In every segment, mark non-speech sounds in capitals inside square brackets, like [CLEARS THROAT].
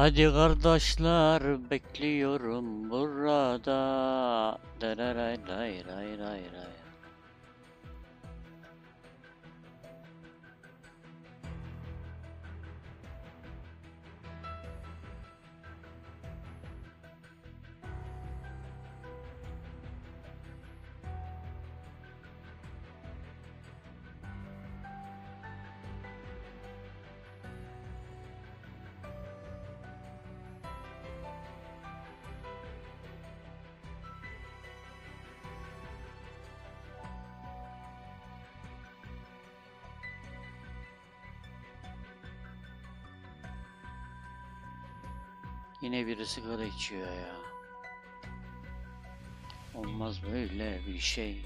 Hadi kardeşler bekliyorum burada. Dararay ray ray ray ray. Yine biri sigara içiyor ya. Olmaz böyle bir şey.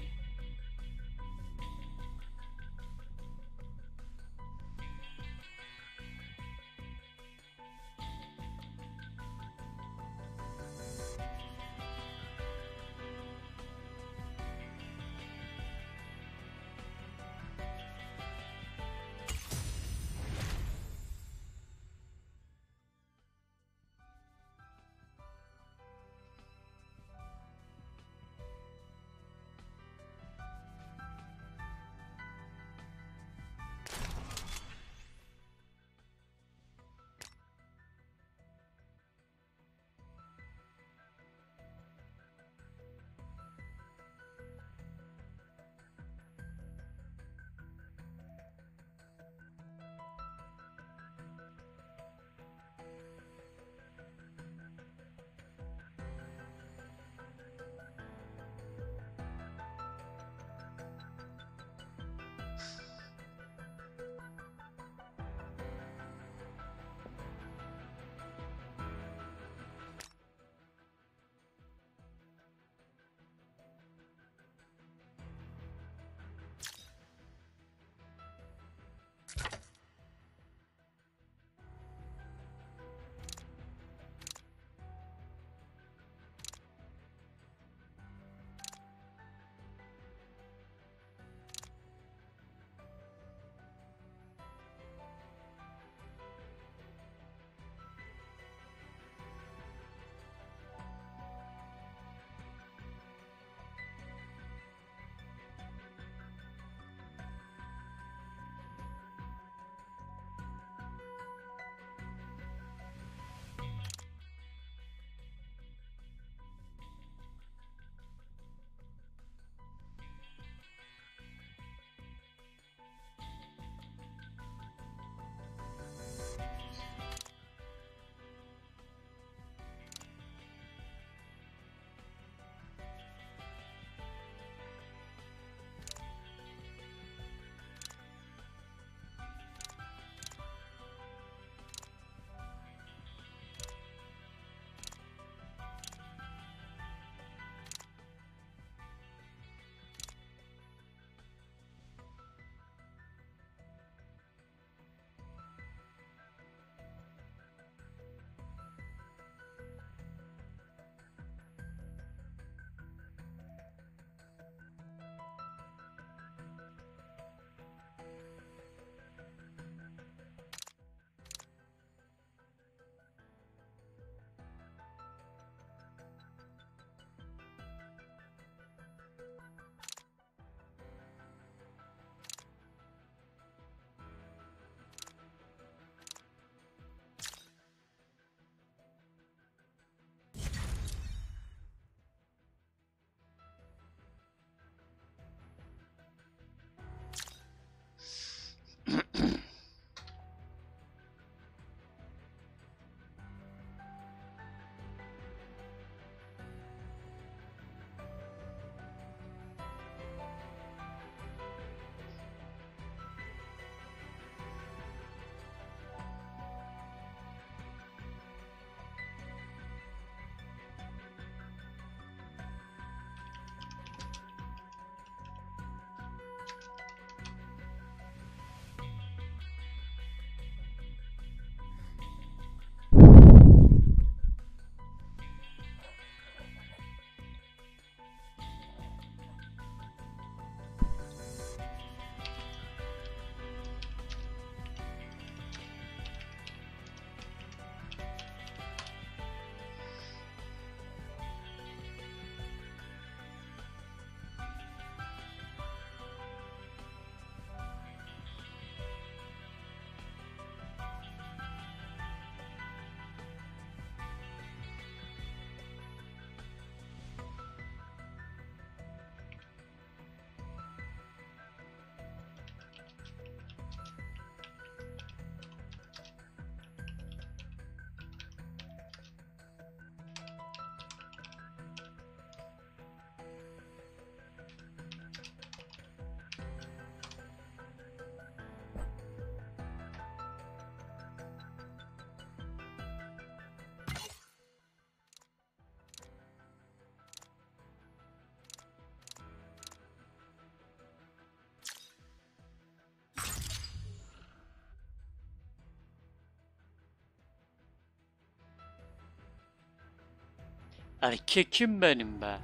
Erkekim benim be.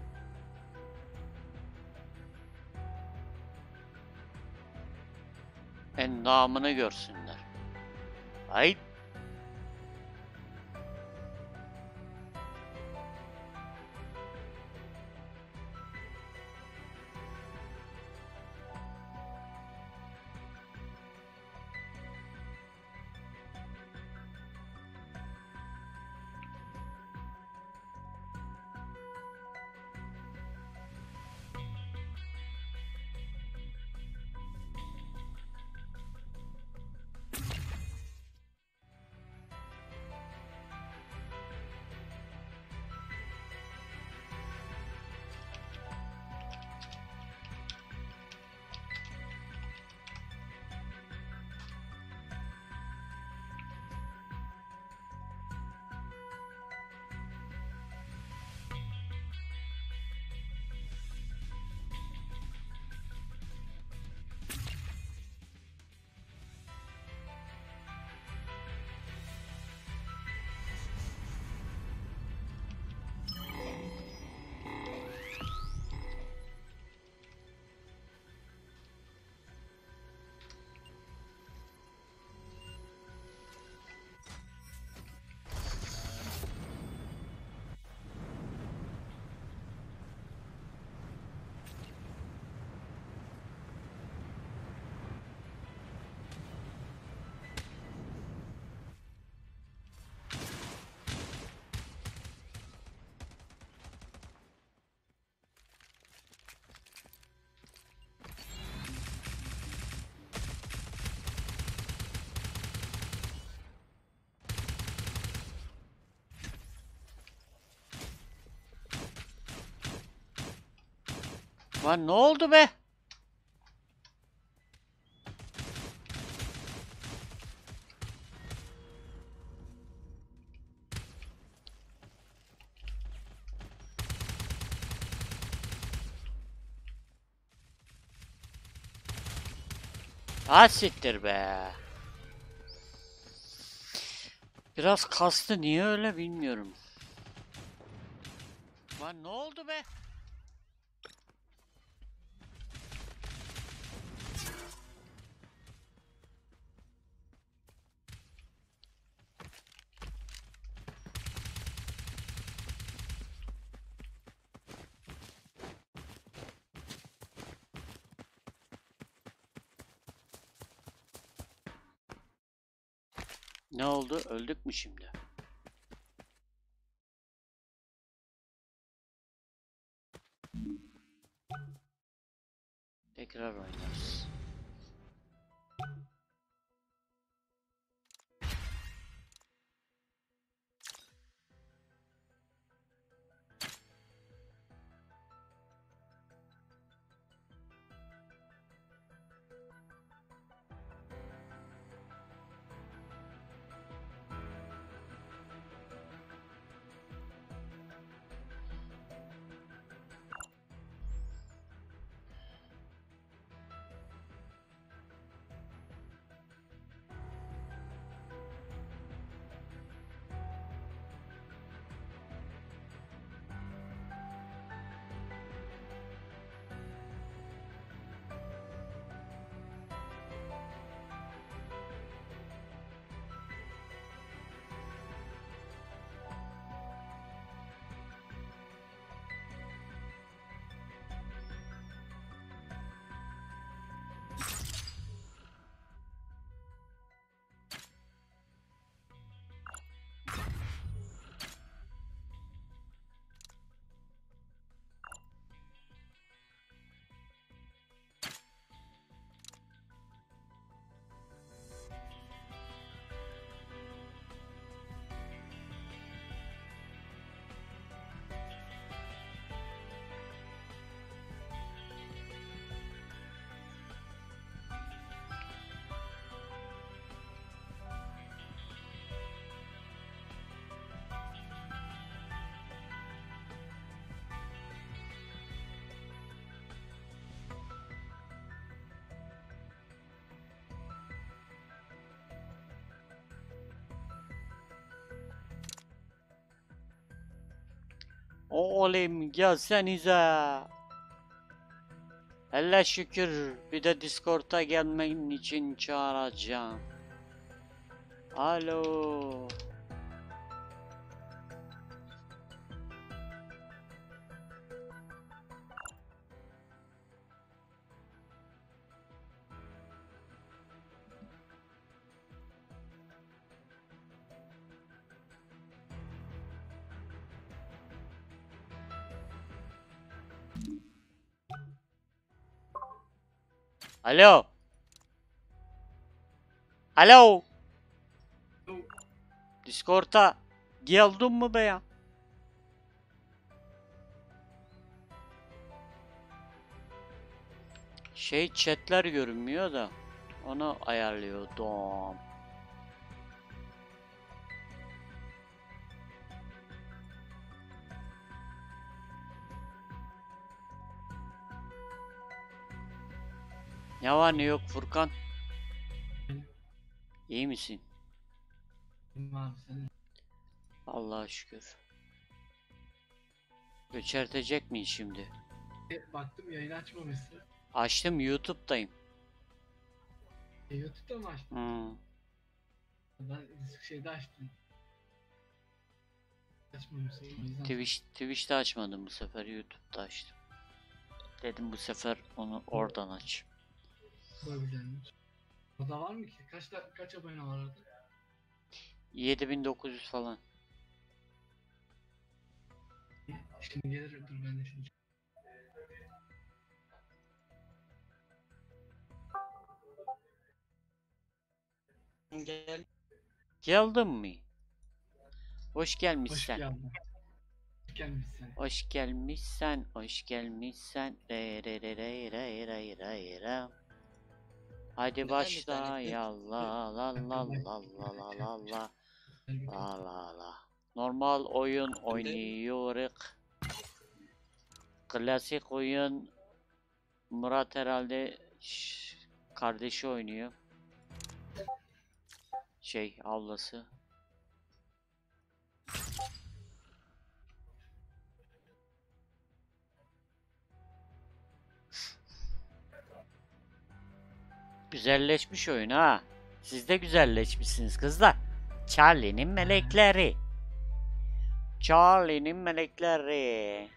Endamını görsünler. Hayt. Lan ne oldu be? Ha siktir be. Biraz kastı niye öyle bilmiyorum. Lan ne oldu be? Ne oldu? Öldük mü şimdi? Tekrar oynarız. Oğlum gelsenize. Hele şükür bir de Discord'a gelmen için çağıracağım. Alo. Alo. Alo. Discord'a geldin mi be ya? Şey chatler görünmüyor da onu ayarlıyordum. Ne var ne yok Furkan? İyi misin? Allah'a şükür. Göçertecek miyiz şimdi? E, baktım yayını açmamışsın. Açtım YouTube'dayım. E, YouTube'da mı açtın? Hmm. Ben şeyde açtım. Açmamışsın. Twitch, Twitch'te açmadım bu sefer YouTube'da açtım. Dedim bu sefer onu oradan aç. Güzelmiş. O da var mı ki? Kaç da, kaç abone var orada? 7900 falan. Şimdi gelir dur ben de şimdi. Gel. Geldin mi? Hoş Hoş gelmişsen. geldin. Hoş gelmişsin. Hoş gelmişsen, hoş gelmişsen. Re re re re re re re re. Hadi başla tane tek- ya la la la la la la la la la la. Normal oyun oynuyoruz. Klasik oyun Murat herhalde kardeşi oynuyor. Şey ablası. Güzelleşmiş oyun ha. Siz de güzelleşmişsiniz kızlar. Charlie'nin melekleri. Charlie'nin melekleri.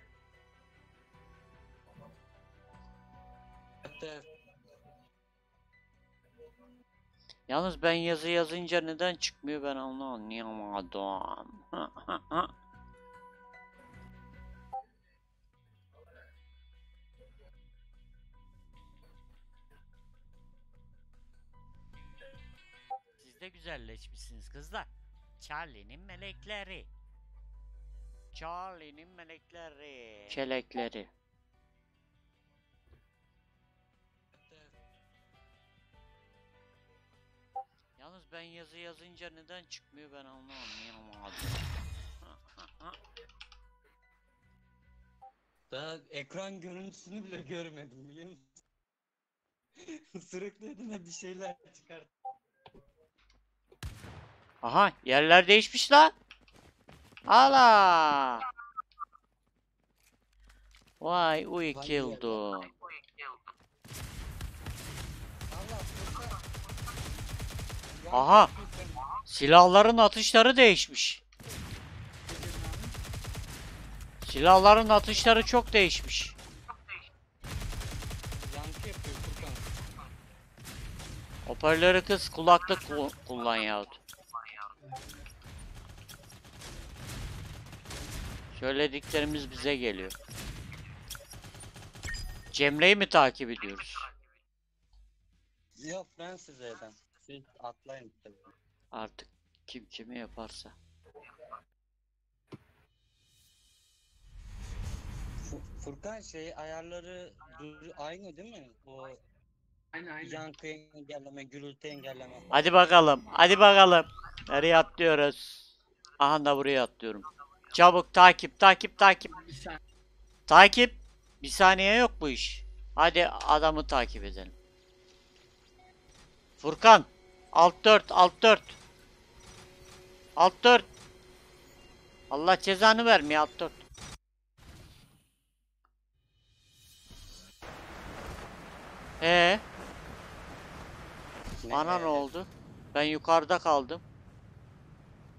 Yalnız ben yazı yazınca neden çıkmıyor ben onu anlayamadım. Güzelleşmişsiniz kızlar. Charlie'nin melekleri. Charlie'nin melekleri. Kelekleri. Yalnız ben yazı yazınca neden çıkmıyor ben onu anlayamadım. daha ekran görüntüsünü bile görmedim biliyor musun? [LAUGHS] Sürekli elime bir şeyler çıkart. Aha yerler değişmiş lan. Ala. Vay uy Vay kildu. Allah Furkan. Ya Aha. Silahların atışları değişmiş. Silahların atışları çok değişmiş. Hoparlörü kız kulaklık ku- kullan yahut. Söylediklerimiz bize geliyor. Cemre'yi mi takip ediyoruz? Yok ben size eden. Siz atlayın. Artık kim kimi yaparsa. Fu- Furkan şey ayarları aynı değil mi? O Aynen aynen. yankı engelleme, gürültü engelleme. Hadi bakalım. Hadi bakalım. Nereye atlıyoruz? Aha da buraya atlıyorum. Çabuk takip takip takip. Takip. Bir saniye yok bu iş. Hadi adamı takip edelim. Furkan. Alt 4 alt 4. Alt 4. Allah cezanı vermiyor alt 4. Ee. Ne? Bana ne ee? oldu? Ben yukarıda kaldım.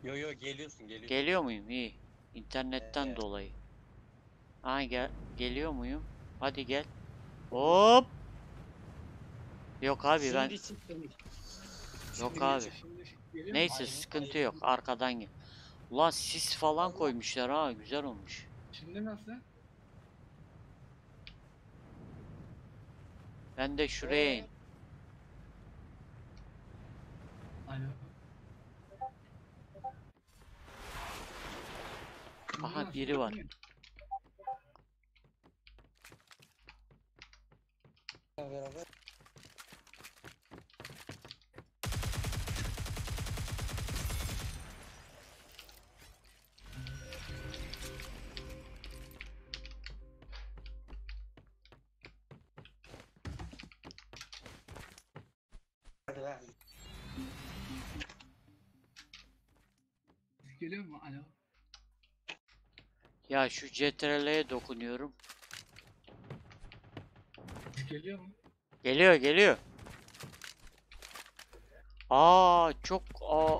Yo yo geliyorsun geliyorsun. Geliyor muyum? İyi. İnternetten Evet. dolayı. Ha gel geliyor muyum? Hadi gel. Hop. Yok abi ben. Yok Şimdi abi. neyse Aynen, sıkıntı aynen. yok. Arkadan gel. Ulan sis falan koymuşlar ha güzel olmuş. Şimdi nasıl? Ben de şuraya in. Alo. Aha, biri var. Beraber. Geliyor mu? Alo. Ya şu CTRL'ye dokunuyorum. Geliyor mu? Geliyor geliyor. Aa çok aa.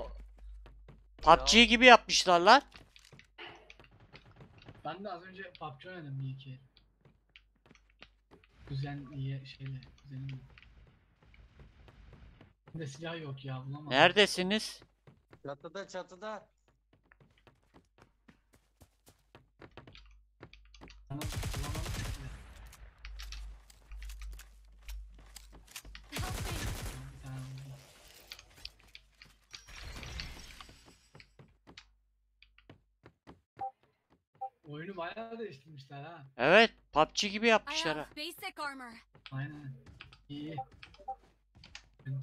PUBG Ya. gibi yapmışlar lan. Ben de az önce PUBG oynadım bir iki. Kuzen iyi şeyle. Kuzenim. Bende silah yok ya bulamadım. Neredesiniz? Çatıda çatıda. Oyunu bayağı değiştirmişler ha. Evet PUBG gibi yapmışlar ha. have basic armor. Aynen. İyi. Ben.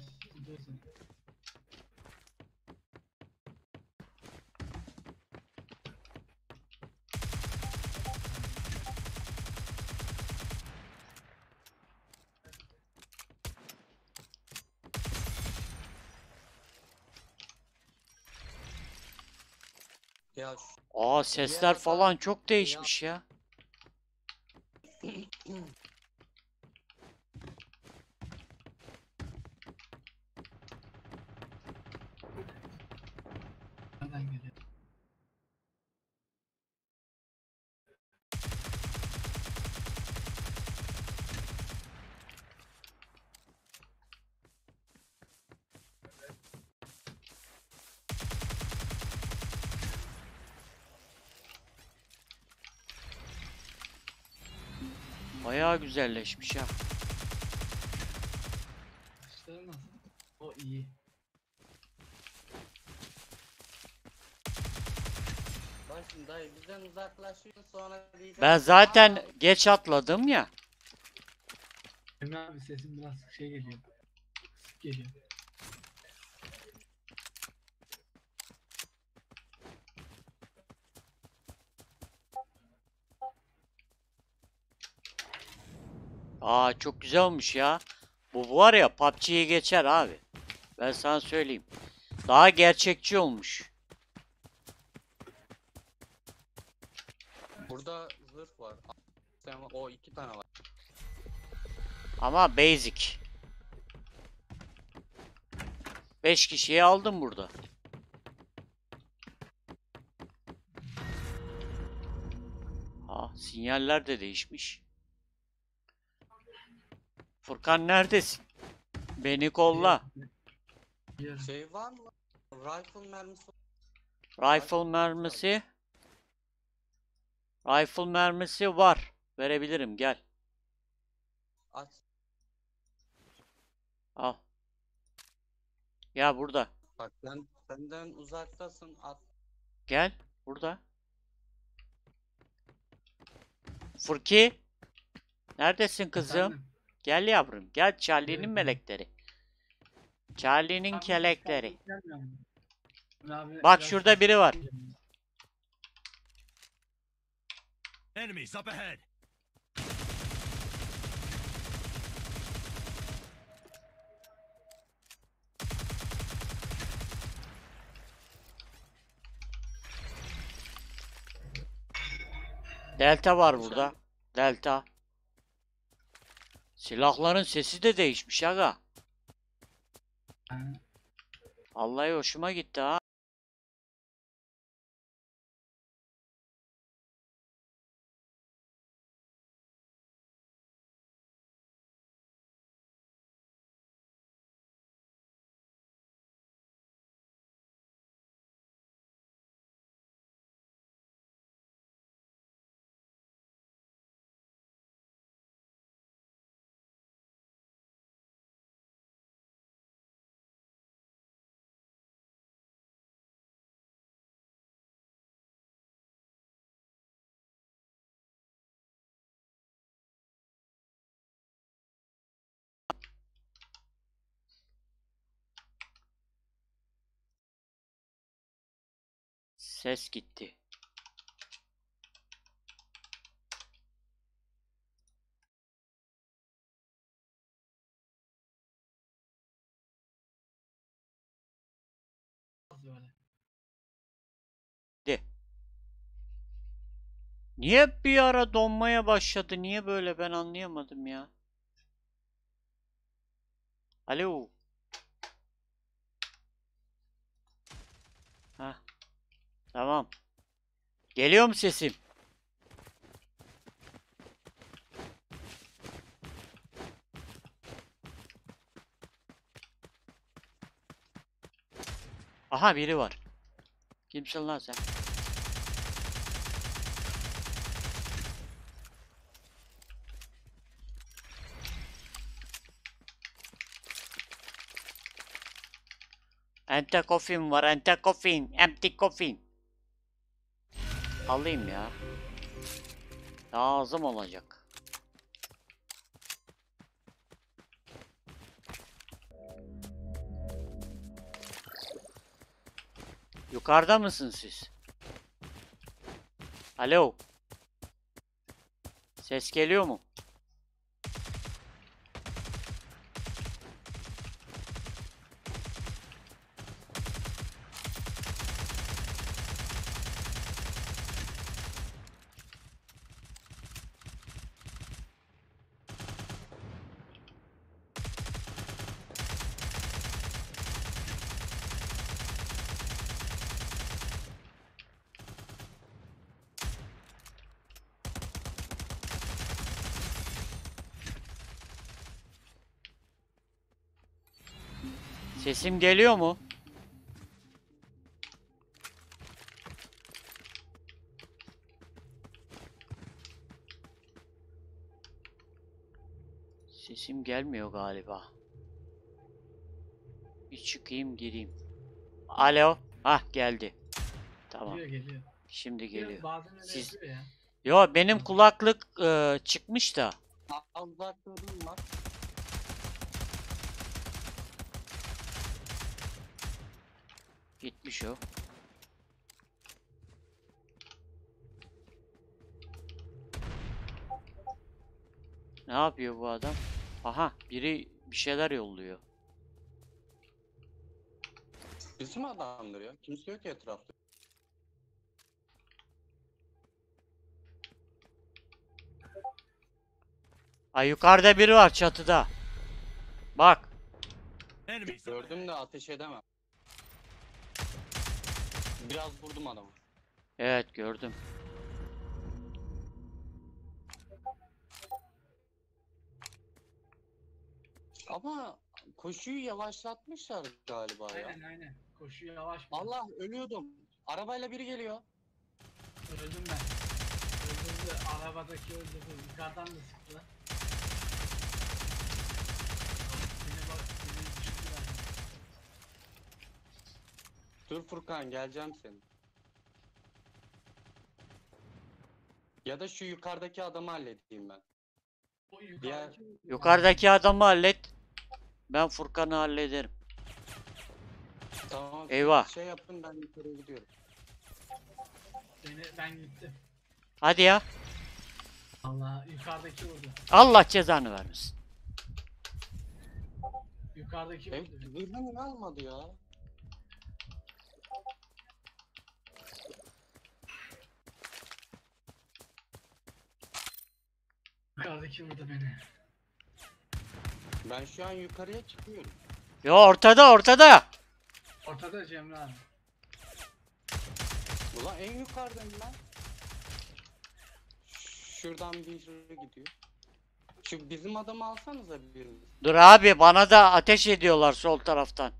Ya şu- Aa sesler falan çok değişmiş ya. [CLEARS THROAT] Bayağı güzelleşmiş ha. Saçları nasıl? O iyi. Bak şimdi dayı bizden uzaklaşıyorsun sonra diyeceksin. Ben zaten "Aa, geç atladım ya. Emre abi sesin biraz şey geliyor. Geliyor. Aa çok güzel olmuş ya. Bu var ya PUBG'yi geçer abi. Ben sana söyleyeyim. Daha gerçekçi olmuş. Burada zırh var. Sen o iki tane var. Ama basic. 5 kişiyi aldım burada. Aa, sinyaller de değişmiş. Furkan neredesin? Beni kolla. Şey var mı? Rifle mermisi Rifle mermisi. Rifle mermisi var. Verebilirim gel. aç. Al. Ya burada. Bak sen senden uzaktasın at. Gel. Burada. Furki. Neredesin kızım? Efendim? Gel yavrum. Gel Charlie'nin melekleri. Charlie'nin kelekleri. Bak şurada biri var. Enemies up ahead. Delta var burada. Delta. Silahların sesi de değişmiş aga. Vallahi hoşuma gitti ha. Ses gitti. böyle. Niye bir ara donmaya başladı? Niye böyle ben anlayamadım ya. Alo. Ha. Tamam. Geliyor mu sesim? Aha biri var. Kimsin lan sen? Ente coffin var, ente coffin, empty coffin. Alayım ya. Lazım olacak. Yukarıda mısın siz? Alo. Ses geliyor mu? Sesim geliyor mu? Sesim gelmiyor galiba. Bir çıkayım gireyim. Alo. Hah geldi. Tamam. Geliyor geliyor. Şimdi geliyor. Bazen öyle Siz- ya. Yo benim kulaklık e, çıkmış da. Az uzaklığım Gitmiş o. Ne yapıyor bu adam? Aha biri bir şeyler yolluyor. Bizim adamdır ya. Kimse yok ki etrafta. Ay yukarıda biri var çatıda. Bak. Gördüm de ateş edemem. Biraz vurdum adamı. Evet gördüm. Ama koşuyu yavaşlatmışlar galiba ya. Aynen aynen. Koşuyor yavaş. Allah ölüyordum. Arabayla biri geliyor. Öldüm ben. Öldürdü. Arabadaki öldürdü. Yukarıdan da sıktı. Beni bak. Beni düşürdüler. Dur Furkan geleceğim senin. Ya da şu yukarıdaki adamı halledeyim ben. O yukarıdaki. Yukarıdaki adamı hallet. Ben Furkan'ı hallederim. Tamam. Eyvah. Şey yapın ben yukarıya gidiyorum. Beni, ben gittim. Hadi ya. Allah yukarıdaki vurdu. Allah cezanı vermesin. Yukarıdaki vurdu. zırhını almadı ya. Yukarıdaki vurdu beni. Ben şu an yukarıya çıkıyorum. Yo ortada ortada. Ortada Cemre abi. Ulan en yukarıdayım ben. Şuradan biri gidiyor. Şu bizim adamı alsanıza biriniz. Dur abi bana da ateş ediyorlar sol taraftan.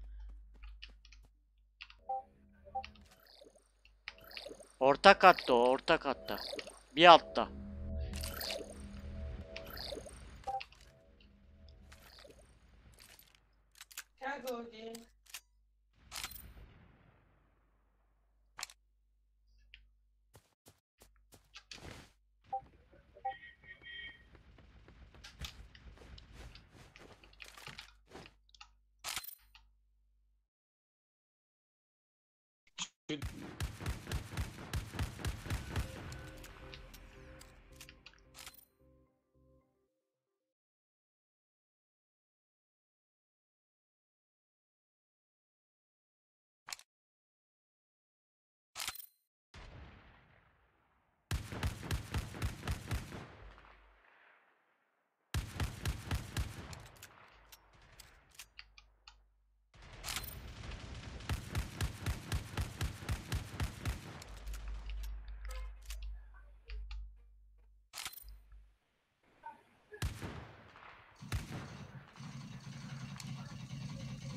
Orta katta o orta katta. Bir altta. go again.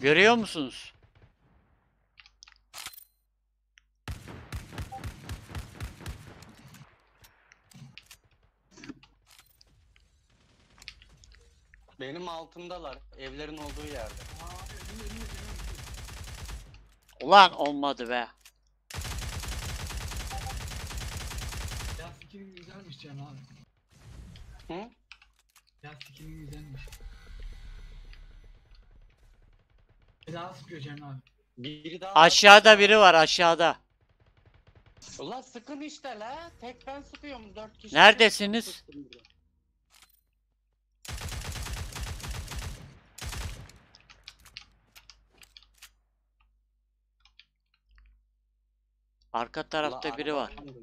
Görüyor musunuz? Benim altımdalar. Evlerin olduğu yerde. Ulan olmadı be. Ya skinin güzelmiş Cemre abi. Hı? Ya skinin güzelmiş. Bir daha sıkıyor Cemre abi. Biri daha Aşağıda biri var aşağıda. Ulan sıkın işte la. Tek ben sıkıyorum. Dört kişi. Neredesiniz? Sıktım burada. Arka tarafta La, biri var. arabadan.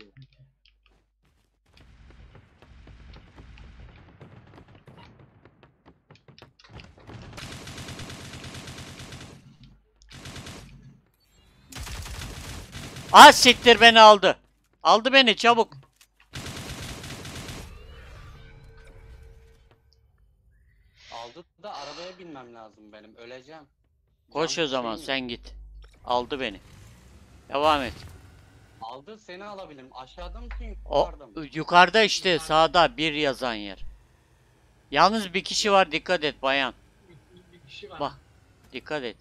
Ah siktir beni aldı. Aldı beni çabuk. Aldı da arabaya binmem lazım benim. Öleceğim. Koş o zaman sen git. Aldı beni. Devam et. Aldı seni alabilirim. Aşağıda mısın O yukarıda mı? yukarıda işte sağda bir yazan yer. Yalnız bir kişi var dikkat et bayan. Bir, bir kişi var. Bak. Dikkat et.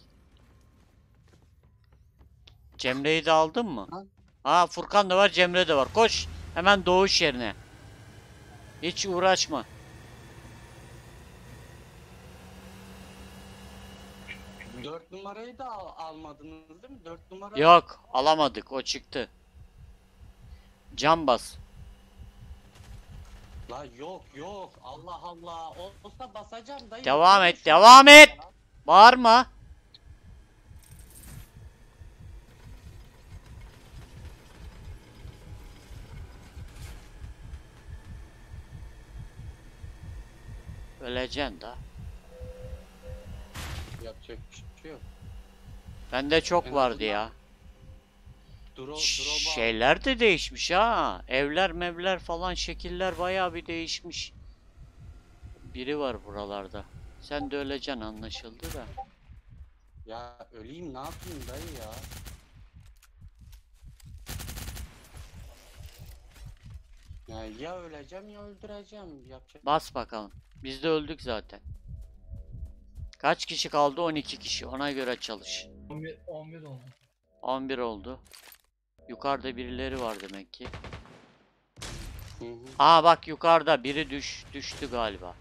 Cemre'yi de aldın mı? Ha. Ha Furkan da var Cemre de var. Koş hemen doğuş yerine. Hiç uğraşma. Dört numarayı da al- almadınız değil mi? Dört numara. Yok alamadık o çıktı. Cam bas. La yok yok. Allah Allah. Olsa basacağım dayı. Devam et, devam et. Bağırma. Öleceksin da. Yapacak bir şey yok. Bende çok En vardı ya. Dro drop'a- Şeyler de değişmiş ha. Evler mevler falan şekiller bayağı bir değişmiş. Biri var buralarda. Sen de öleceksin anlaşıldı da. Ya öleyim ne yapayım dayı ya. Ya, ya öleceğim ya öldüreceğim. Yapacak. Bas bakalım. Biz de öldük zaten. Kaç kişi kaldı? 12 kişi. Ona göre çalış. 11, 11 oldu. 11 oldu. Yukarıda birileri var demek ki. Hı hı. Aa bak yukarıda biri düş düştü galiba.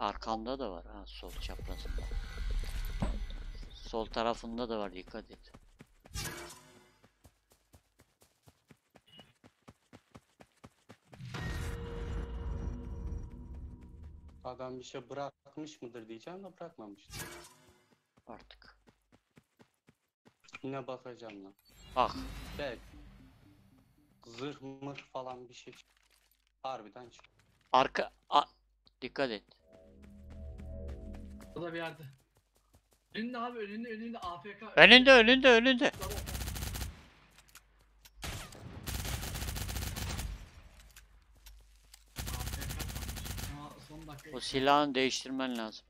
Arkanda da var ha sol çaprazında. Sol tarafında da var dikkat et. Adam bir şey bırakmış mıdır diyeceğim de bırakmamıştır. Artık. Yine bakacağım lan. Bak Belki. zırh mır falan bir şey. Harbiden çıktı. Arka... A- Dikkat et. O da bir yerde. Önünde abi önünde önünde AFK. Önünde önünde önünde. O silahını değiştirmen lazım.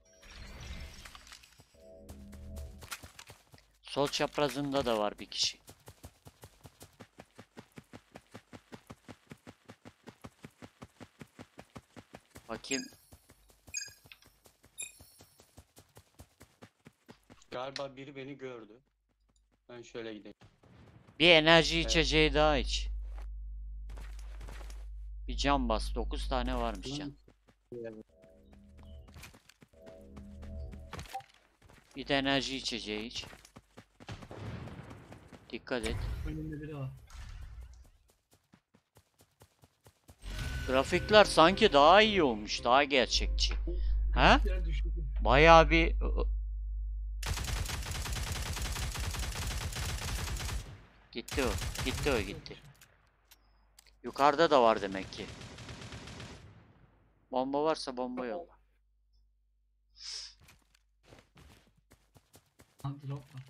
Sol çaprazında da var bir kişi. Bakayım. Galiba biri beni gördü. Ben şöyle gideyim. Bir enerji Evet. içeceği daha iç. Bir cam bas. 9 tane varmış can. Bir de enerji içeceği iç. Dikkat et. Önünde biri var. Grafikler sanki daha iyi olmuş, daha gerçekçi. Ha? Bayağı bir Gitti o. Gitti o gitti. Yukarıda da var demek ki. Bomba varsa bomba yolla. Drop var.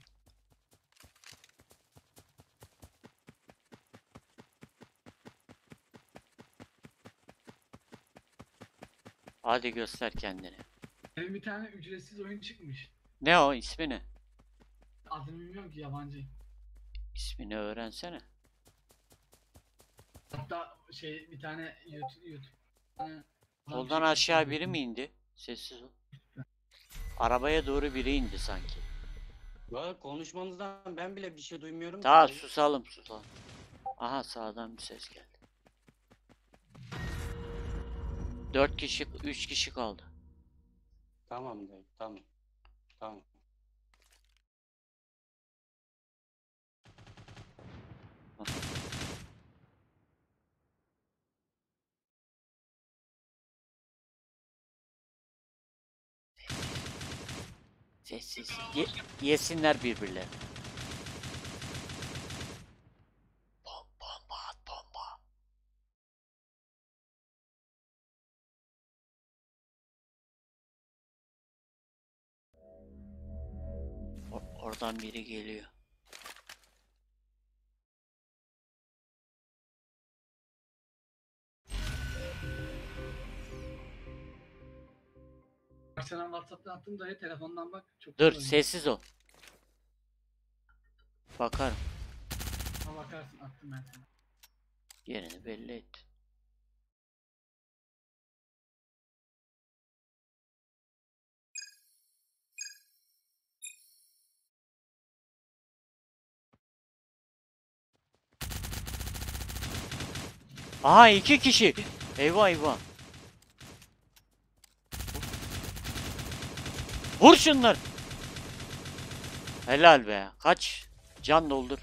Hadi göster kendini. Benim bir tane ücretsiz oyun çıkmış. Ne o ismi ne? Adını bilmiyorum ki yabancı. İsmini öğrensene. Hatta şey bir tane YouTube, YouTube. tane Soldan aşağı biri mi indi? Sessiz ol. Arabaya doğru biri indi sanki. Ya konuşmanızdan ben bile bir şey duymuyorum. ki Daha dayı. susalım susalım. Aha sağdan bir ses geldi. Dört kişi, üç kişi kaldı. Tamam dayı tamam. Tamam. Sessiz. Ye- yesinler birbirlerini. Bom, bomba at bomba. Oradan biri geliyor. Bak sana Whatsapp'tan attım dayı telefondan bak. Çok Dur güzel sessiz ol. Bakarım. Ha, bakarsın attım ben sana. Yerini belli et. Aha iki kişi. Eyvah eyvah. Vur şunlar. Helal be. Kaç. Can doldur.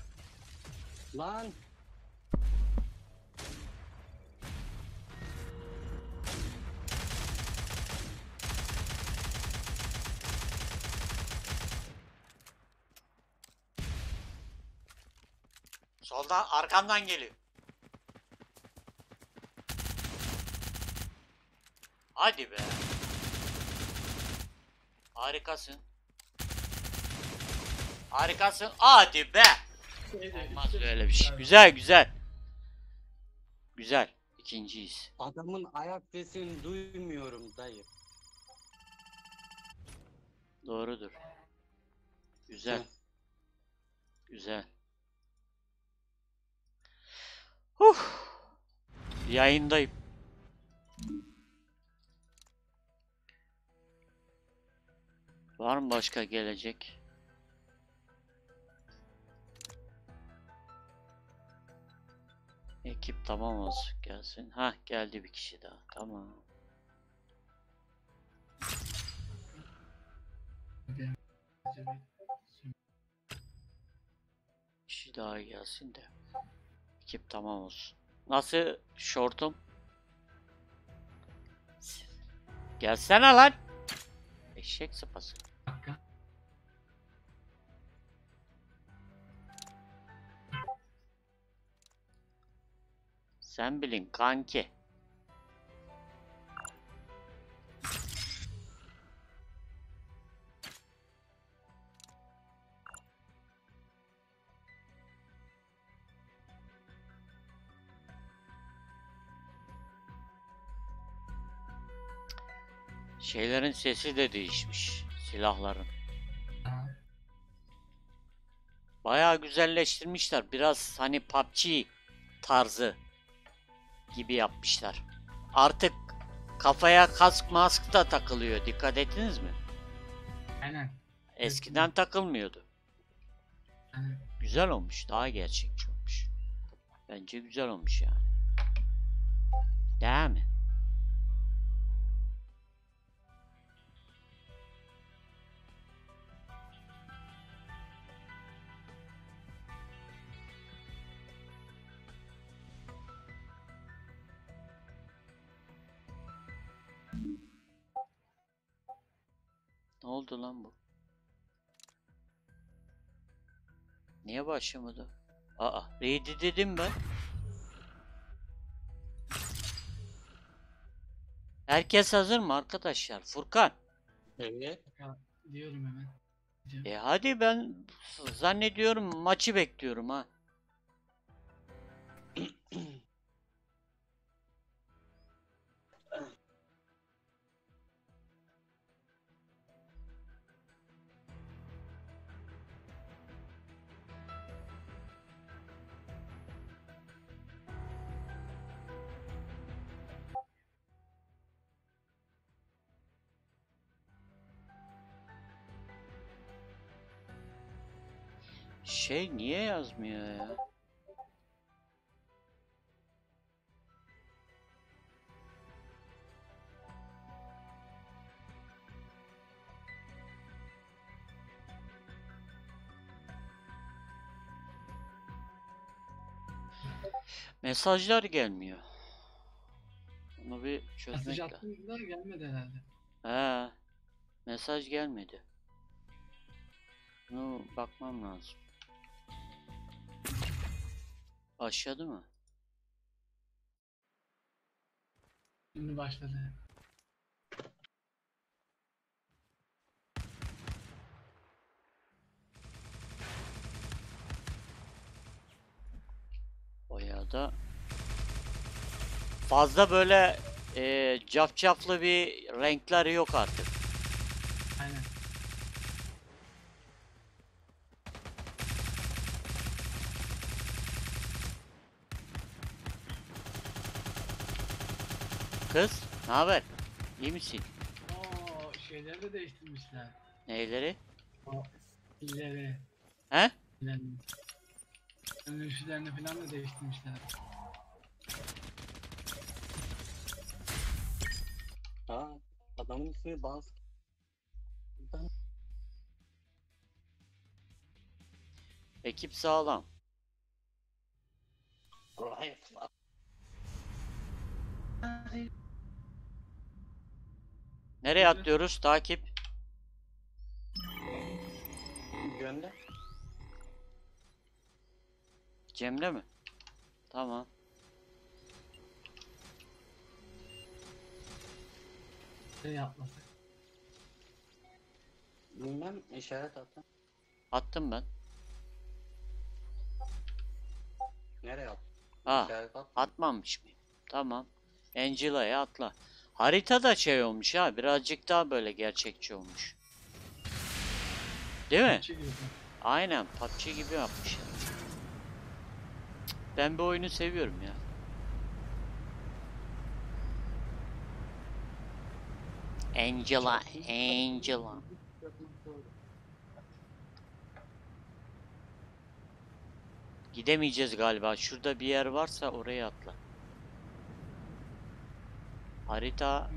Lan Soldan arkamdan geliyor. Hadi be. Harikasın. Harikasın. Hadi be. Olmaz böyle bir şey. Güzel güzel. Güzel. İkinciyiz. adamın ayak sesini duymuyorum dayı. Doğrudur. Güzel. Hı. Güzel. Huh. Yayındayım. Var mı başka gelecek? Ekip tamam olsun gelsin. Ha geldi bir kişi daha. Tamam. kişi daha gelsin de. Ekip tamam olsun. Nasıl şortum? Gelsene lan. Eşek sıpası. Dakika. Sen bilin kanki. Şeylerin sesi de değişmiş. Silahların. Bayağı güzelleştirmişler. Biraz hani PUBG tarzı gibi yapmışlar. Artık kafaya kask mask da takılıyor. Dikkat ettiniz mi? Aynen. Eskiden takılmıyordu. Aynen. Güzel olmuş. Daha gerçekçi olmuş. Bence güzel olmuş yani. Değil mi? Oldu lan bu? Niye başlamadı? Aa, ready dedim ben. Herkes hazır mı arkadaşlar? Furkan. Evet. Diyorum hemen. E hadi ben zannediyorum maçı bekliyorum ha. [CLEARS THROAT] Şey niye yazmıyor ya? Mesajlar gelmiyor. Bunu bir çözmek Mesaj lazım. gelmedi herhalde. He. Mesaj gelmedi. Bunu bakmam lazım. Başladı mı? Şimdi başladı. Bayağı da fazla böyle e, cafcaflı bir renkleri yok artık. Aynen. Kız, ne haber? İyi misin? Oo şeyleri de değiştirmişler. Neyleri? İleri. He? İleri. Dönüşlerini falan da değiştirmişler. Ha, adamın ismi Baz. Ekip sağlam. Rifle. Nereye atlıyoruz? Takip. Gönder. Cemre mi? Tamam. Şey yapması. Bilmem işaret attım. Attım ben. Nereye attın? Ha, İşaret attım. atmamış mıyım? Tamam. Angela'ya atla. Harita da şey olmuş ha. Birazcık daha böyle gerçekçi olmuş. Değil mi? Aynen. PUBG gibi yapmışlar. Ben bu oyunu seviyorum ya. Angela, Angela. Gidemeyeceğiz galiba. Şurada bir yer varsa oraya atla. Harita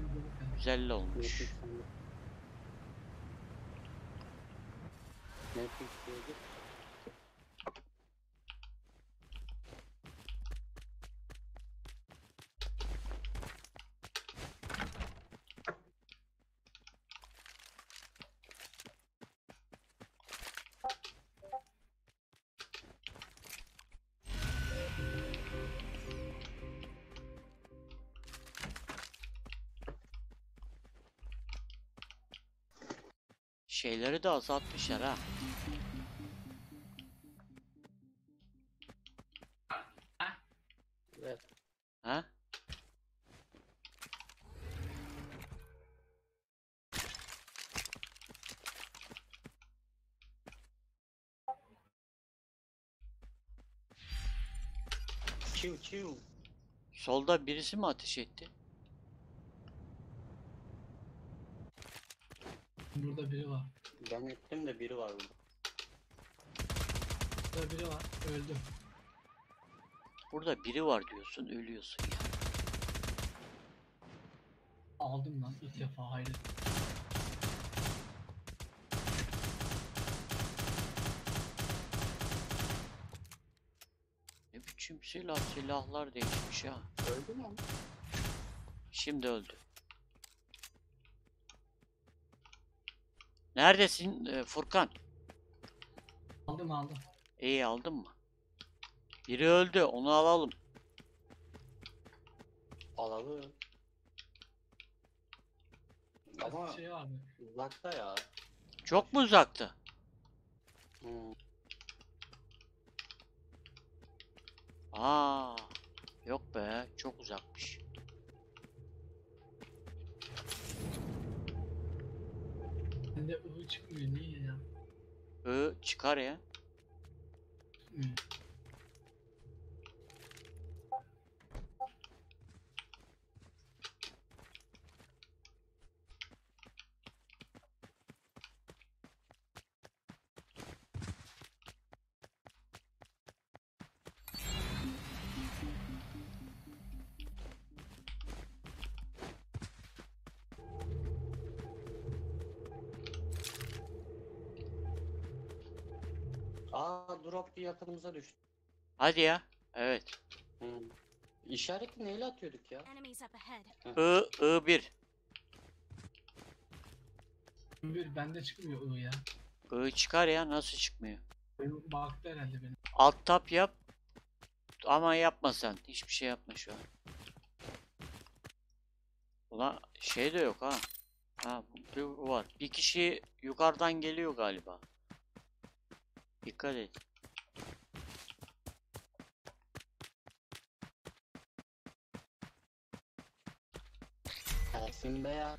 güzel olmuş. Netflix Şeyleri de azaltmışlar ha. Evet. Ha? Çiv çiv. Solda birisi mi ateş etti? Burada biri var. Ben ettim de biri var burada. Burada biri var. Öldü. Burada biri var diyorsun, ölüyorsun ya. Aldım lan ilk defa hayret. Ne biçim silah, silahlar değişmiş ha. Öldü mü? Şimdi öldü. Neredesin e, Furkan? Aldım aldım. İyi aldın mı? Biri öldü, onu alalım. Alalım. Ama Ama şey abi. uzakta ya. Çok mu uzaktı? Hmm. Aa, yok be, çok uzakmış. Bende ıvı çıkmıyor. Niye ya? Ö çıkar ya. Çıkmıyor. Yakınımıza düştü. Hadi ya. Evet. Hmm. İşareti neyle atıyorduk ya? Enemies up ahead. I, I1. Bir bende çıkmıyor ıvı ya. I çıkar ya, nasıl çıkmıyor? Benim baktı herhalde benim. Alt tab yap. Ama yapma sen. Hiçbir şey yapma şu an. Ulan şey de yok ha. Ha bu var. Bir kişi yukarıdan geliyor galiba. Dikkat et. Gelsin be ya.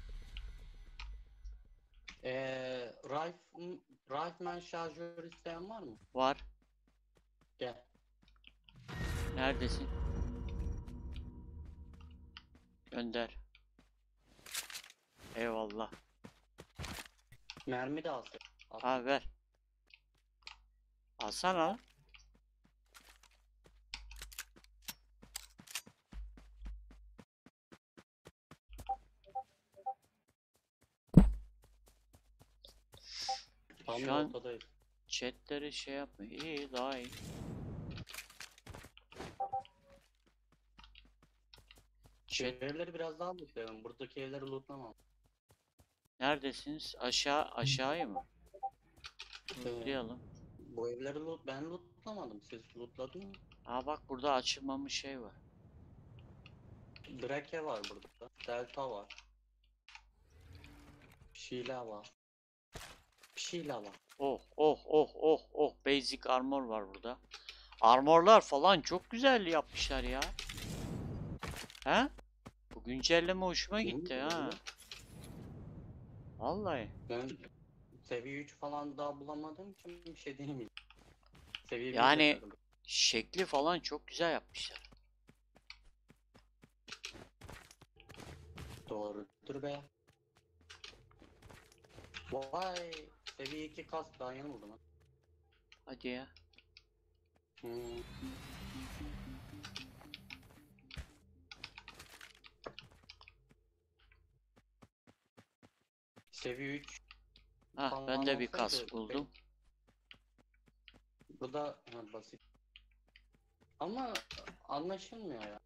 Eee Rifle, Rifleman şarjör isteyen var mı? Var. Gel. Neredesin? Gönder. Eyvallah. Mermi de alsın. Al. Ha ver. Alsana. Tam Şu an ortadayız. chatleri şey yapmıyor. İyi daha iyi. Chat evleri biraz daha lootlayalım. Buradaki evleri lootlamam. neredesiniz? Aşağı aşağıya mı? Ee, Lootlayalım. bu evleri loot ben lootlamadım. Siz lootladın mı? Aa bak burada açılmamış şey var. Drake var burada. Delta var. Sheila var. Sheila var. Oh oh oh oh oh basic armor var burada. Armorlar falan çok güzel yapmışlar ya. He? Bu güncelleme hoşuma gitti Hı, ha. Vallahi. Ben seviye 3 falan daha bulamadığım için bir şey diyemeyim. Seviye bir Yani-. Şekli falan çok güzel yapmışlar. Doğrudur be. Vay. Seviye 2 kask daha yeni buldum ha. Hadi ya. Hmm. Seviye 3 Ha Falan ben de bir kask pek- buldum. Bu da ha, basit. Ama anlaşılmıyor ya.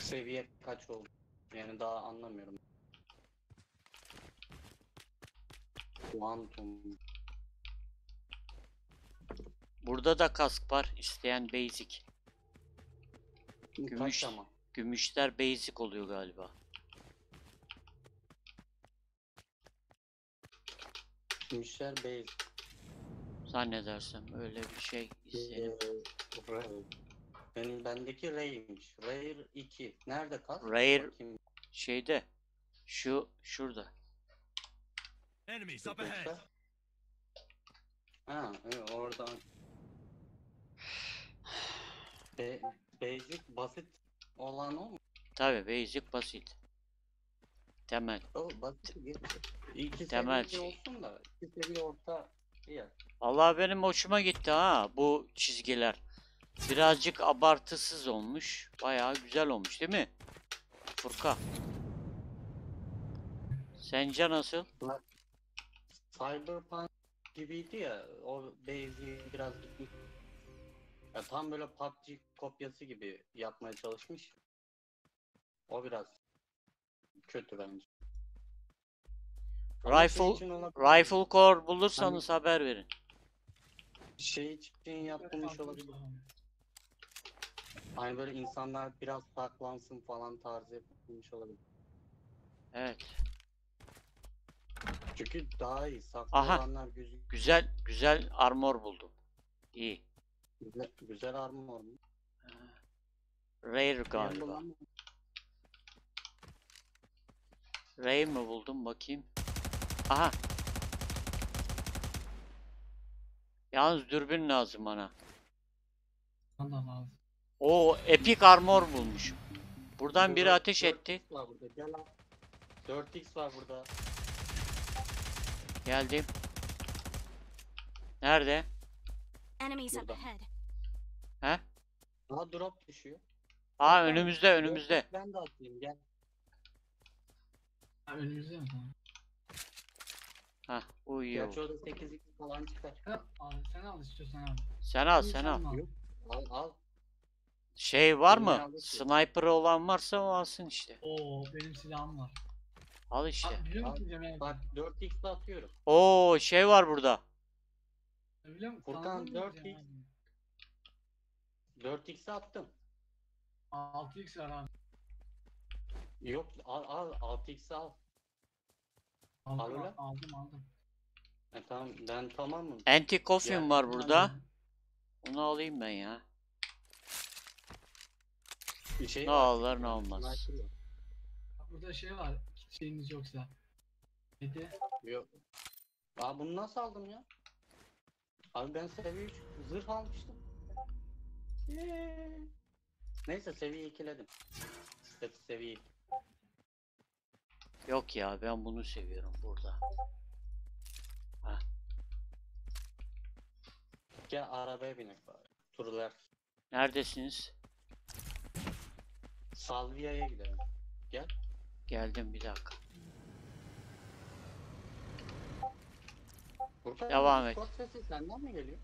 Seviye kaç oldu? Yani daha anlamıyorum. Quantum. Burada da kask var. İsteyen basic. Gümüş. Gümüşler basic oluyor galiba. Gümüşler basic. Zannedersem öyle bir şey istedim. Ee, Benim bendeki Ray'miş. Rare 2. Nerede kask? Rare şeyde. Şu şurada. Enemies up ahead. Ha, evet, oradan. Be basic basit olan o mu? Tabi basic basit. Temel. O basit. İki Temel seviye şey. olsun da iki seviye orta iyi. Allah benim hoşuma gitti ha bu çizgiler. Birazcık abartısız olmuş. Bayağı güzel olmuş değil mi? Furkan. Sence nasıl? Cyberpunk gibiydi ya o basic biraz gitmiş. Ya tam böyle PUBG kopyası gibi yapmaya çalışmış. O biraz kötü bence. Ama şey Rifle-. Rifle Core bulursanız haber verin. şey için yapılmış olabilir. Hani böyle insanlar biraz saklansın falan tarzı yapılmış olabilir. Evet. Çünkü daha iyi saklı Aha. olanlar güzel, Güzel güzel armor buldum. İyi. güzel, güzel armor mu? Rare galiba. Rare mi buldum bakayım. Aha. Yalnız dürbün lazım bana. Da lazım. Oo epic armor bulmuşum. Buradan biri ateş 4x etti. Var burada. Gel al. 4x var burada. Geldim. Nerede? Enemies up Burada. ahead. He? Daha drop düşüyor. Aa önümüzde önümüzde. Ben de atayım gel. Ha, önümüzde mi tamam? Hah bu iyi Gerçi oldu. orada 8x falan çıkar. Al, sen al istiyorsan al. Sen al sen al. al. Yok. Al al. Şey var mı? Sniper olan varsa o alsın işte. Oo benim silahım var. Al işte. Ha, biliyor Al. musun Cemil? Bak 4x de atıyorum. Oo şey var burada. Biliyor musun? Furkan, Tanıdın mı 4x. Cemil abi? 4x'i attım. 6x var abi. Yok al al 6x'i al. Aldım, Al öyle. aldım aldım. E tamam ben tamamım. Anti coffin var burada. Onu alayım ben ya. Bir şey Ne var. olur ne olmaz. Sniper yok. Bak Burada şey var. Şeyiniz yoksa. Neydi? Yok. Aa bunu nasıl aldım ya? Abi ben seviye 3 zırh almıştım. Eee. Neyse seviye 2'ledim. Hep seviye 2. Yok ya ben bunu seviyorum burada. Gel arabaya binek bari. Turlar. Neredesiniz? Salvia'ya gidelim. Gel. Geldim bir dakika. Burada Devam et. Discord sesi senden mi geliyor?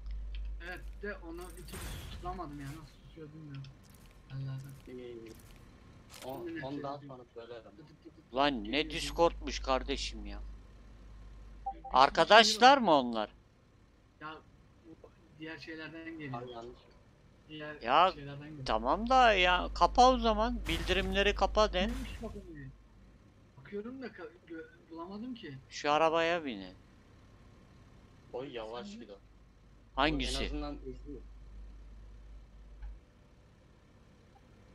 Evet de onu bir türlü susturamadım ya. Nasıl susuyor bilmiyorum. Allah'tan. İyi. On, onu daha evet. sonra söylerim. Lan ne Discord'muş kardeşim ya. Şey Arkadaşlar var. mı onlar? Ya bu diğer şeylerden geliyor. Abi yanlış. Diğer Ya, şeylerden geliyor. Tamam da ya kapa o zaman. Bildirimleri kapa de. Neymiş bakalım ya? Bakıyorum da ka- gö- bulamadım ki. Şu arabaya binin. O yavaş gidiyor. En Hangisi? azından izliyor.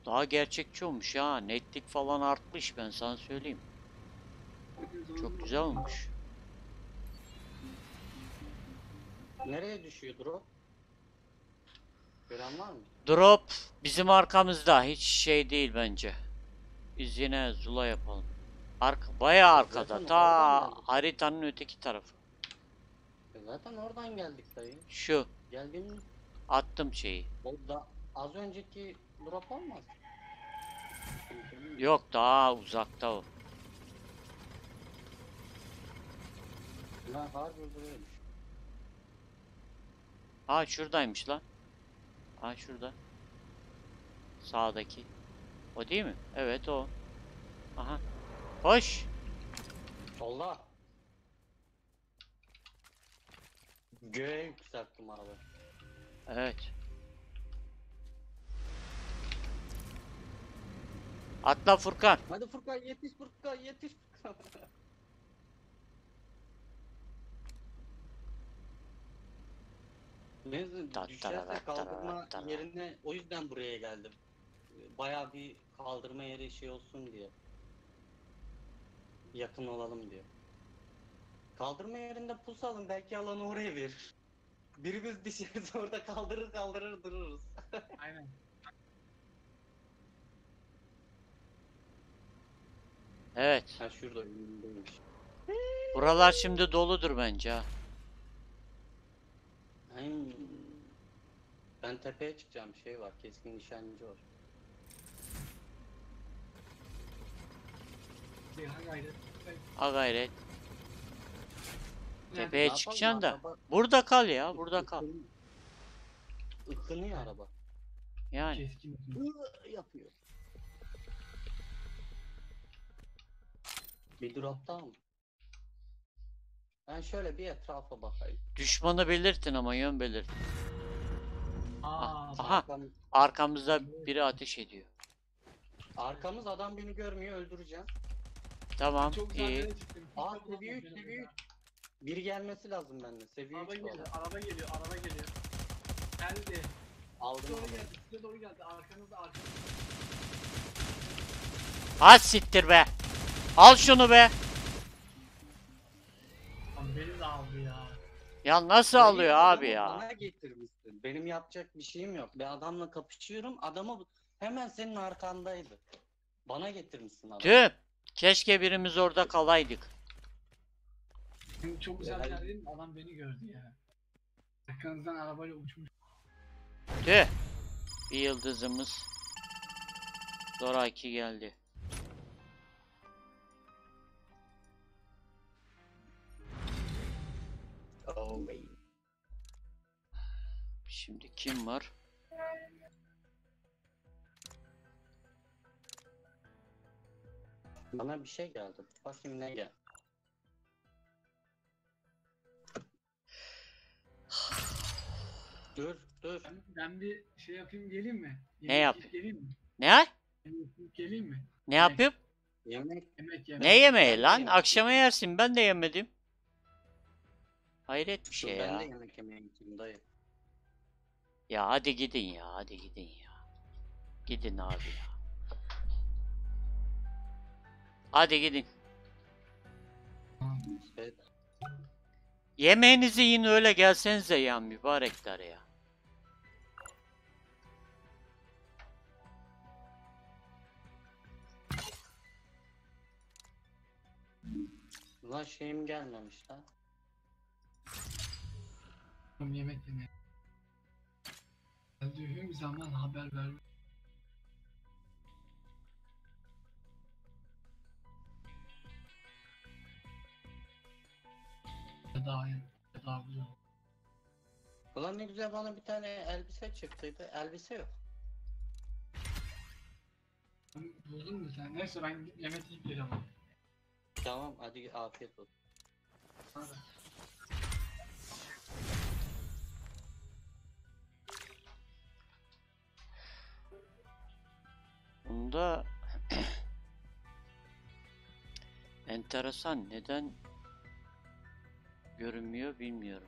Daha gerçekçi olmuş ya. Netlik falan artmış ben sana söyleyeyim. Çok güzel olmuş. Nereye düşüyor drop? Gören var mı? Drop bizim arkamızda. Hiç şey değil bence. Biz yine Zula yapalım. Arka, bayağı arkada. Zaten Ta haritanın öteki tarafı. E Zaten oradan geldik dayı. Şu. Geldiğimiz Attım şeyi. o da az önceki drop olmaz. Yok daha uzakta o. Ha harbi buradaymış. Ha şuradaymış lan. Ha şurada. Sağdaki. O değil mi? Evet o. Aha. Hoş. Allah. Göğe yükselttim arabayı. Evet. Atla Furkan. Hadi Furkan yetiş Furkan yetiş Furkan. [LAUGHS] Neyse düşerse kaldırma yerine o yüzden buraya geldim. Bayağı bir kaldırma yeri şey olsun diye. Yakın olalım diye. Kaldırma yerinde pusalım belki alanı oraya verir. Birimiz düşeriz [LAUGHS] orada kaldırır kaldırır dururuz. [LAUGHS] Aynen. Evet. Ha şurada önündeymiş. Buralar şimdi doludur bence ha. Ben tepeye çıkacağım şey var keskin nişancı var. Ha gayret. Ha gayret. Nerede? Tepeye Ne çıkacaksın da. araba Burada kal ya. Burada kal. ıkın- araba. Yani. Keskin. Iı yapıyor. Bir drop daha mı? Ben şöyle bir etrafa bakayım. Düşmanı belirtin ama yön belirtin. Aa, Aha. Arkam- Arkamızda biri ateş ediyor. arkamız adam beni görmüyor öldüreceğim. Tamam. çok iyi. çıktım. Aa seviye 3 güzel seviye yere. 3. Biri gelmesi lazım bende. Seviye Araba 3 geliyor, araba geliyor, araba geliyor. Geldi. Aldım Size doğru onu. geldi, size doğru geldi. Arkanızda, arkanızda. Ha siktir be. Al şunu be. Lan beni de aldı ya. Ya nasıl alıyor abi ya? Bana getirmişsin. Benim yapacak bir şeyim yok. Ben adamla kapışıyorum. Adamı hemen senin arkandaydı. Bana getirmişsin adamı. Tüh. Keşke birimiz orada kalaydık. Çok güzel yerdeyim, adam beni gördü ya. Arkanızdan arabayla uçmuş. Tüh. Bir yıldızımız. Zoraki geldi. Oh. Şimdi kim var? Bana bir şey geldi. Bakayım ne geldi. Dur dur. Ben, ben bir şey yapayım geleyim mi? Ne Yemek yap? yiyip Geleyim mi? Ne? Yemek yiyip Geleyim mi? Ne yapayım? Yemek Yemek yemek. Ne yemeği lan? yemek Akşama yersin. Ben de yemedim. Hayret bir Dur, şey ben ya. de yemek yemeye gideyim dayı. Ya hadi gidin ya. Hadi gidin ya. Gidin abi ya. Hadi gidin. Evet. Yemeğinizi yiyin öyle gelsenize ya mübarekler ya. Lan şeyim gelmemiş lan. Yemek yemeye. Öldüğüm zaman haber ver. Daha iyi. Daha güzel. Ulan ne güzel bana bir tane elbise çıktıydı. Elbise yok. Buldun mu sen? Neyse ben gidip yemek yiyip geleceğim. Tamam hadi afiyet olsun. Hadi. Bunda [CLEARS THROAT] enteresan neden görünmüyor bilmiyorum.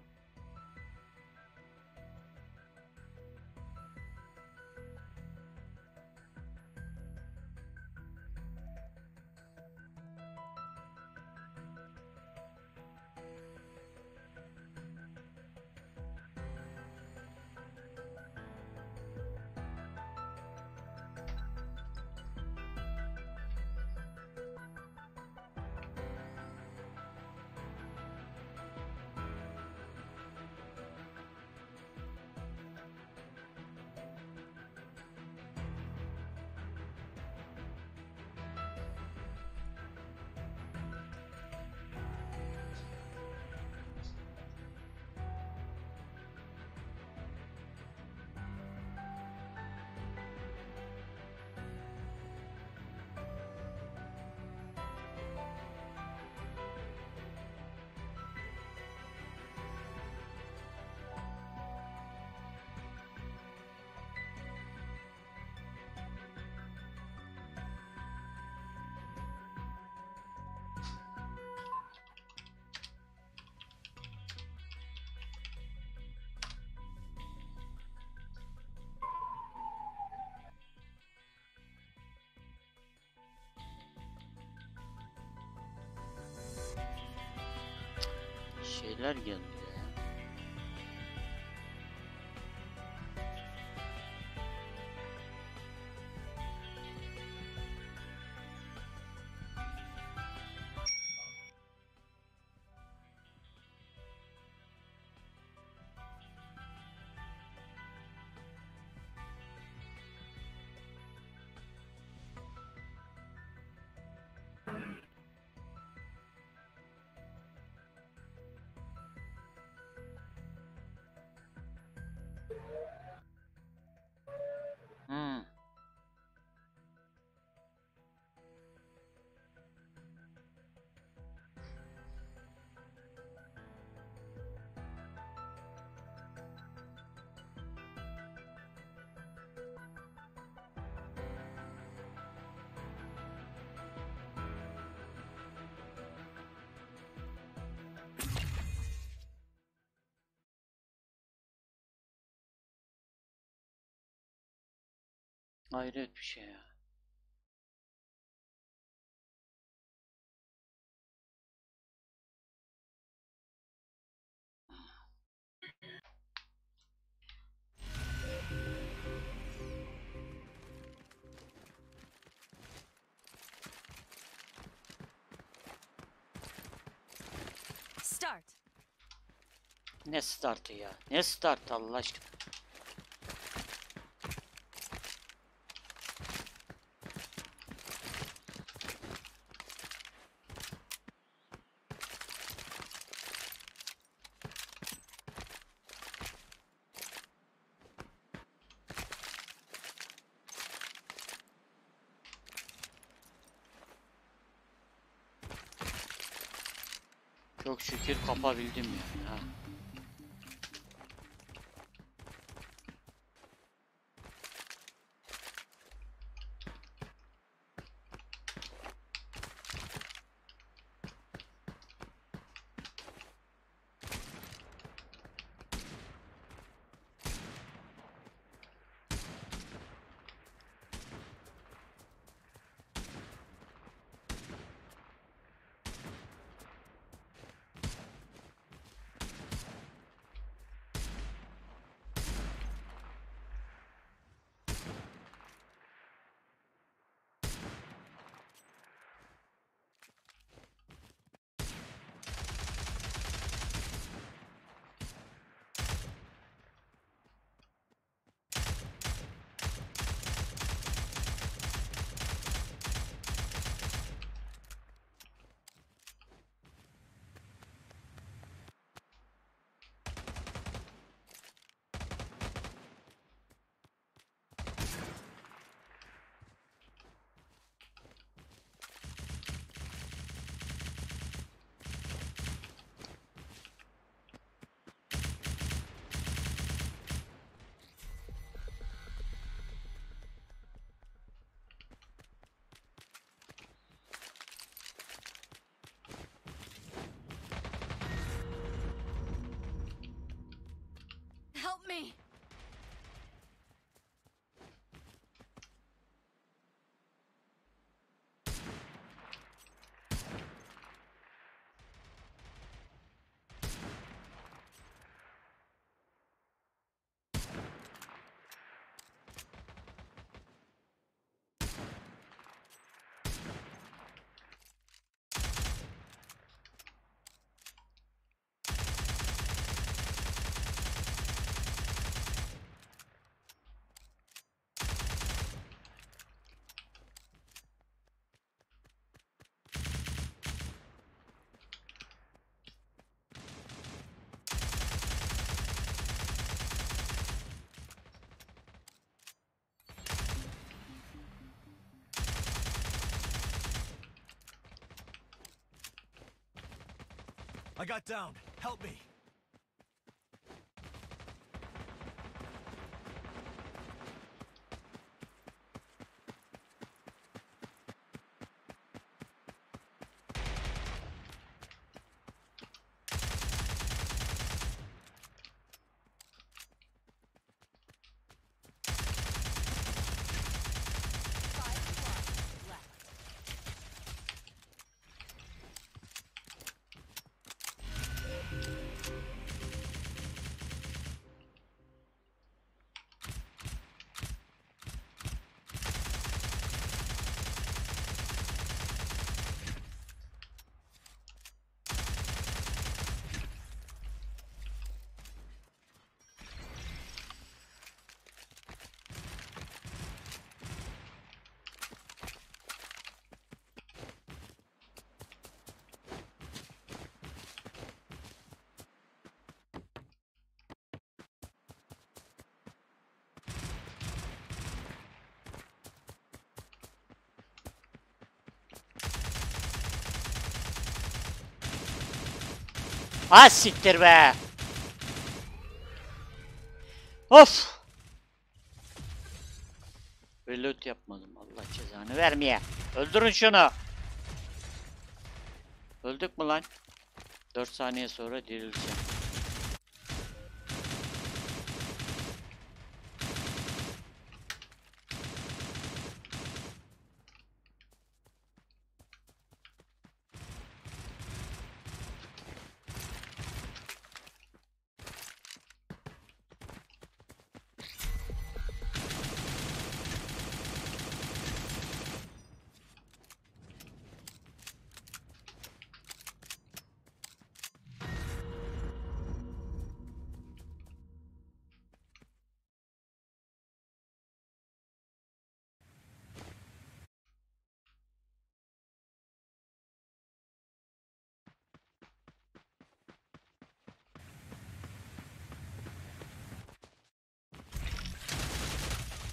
Neler geliyor Hayret bir şey ya. Start. Ne startı ya? Ne start Allah aşkına? Çok şükür kapabildim yani ha. I got down. Help me. Ha siktir be. Of. Reload yapmadım Allah cezanı vermeye. Öldürün şunu. Öldük mü lan? 4 saniye sonra dirileceğim.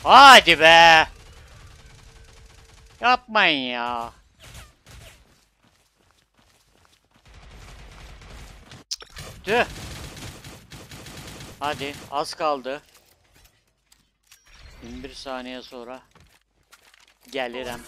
Hadi be. Yapmayın ya. Tüh. Hadi az kaldı. 21 saniye sonra gelirim.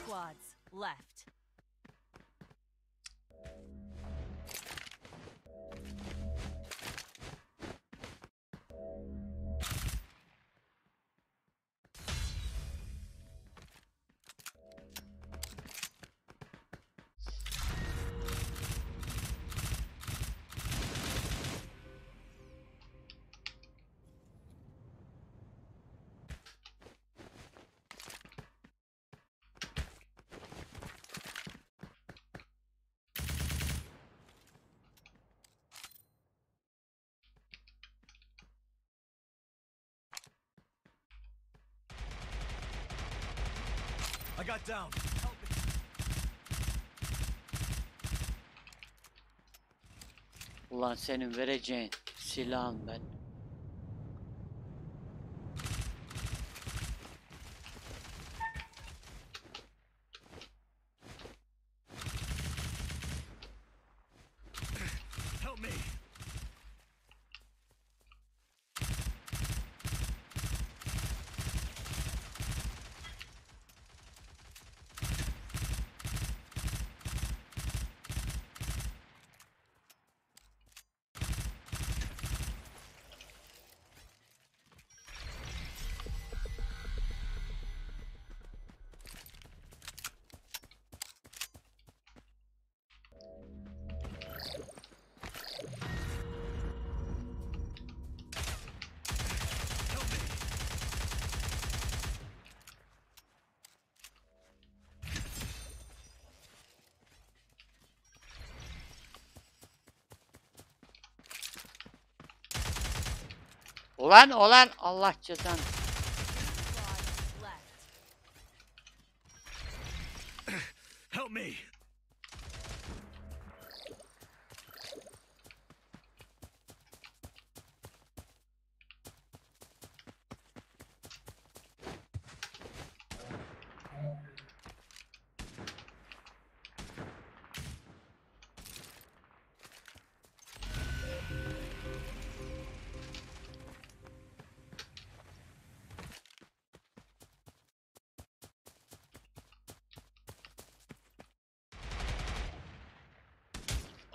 Down. Ulan senin vereceğin silahın ben. Ulan ulan Allah cezanı.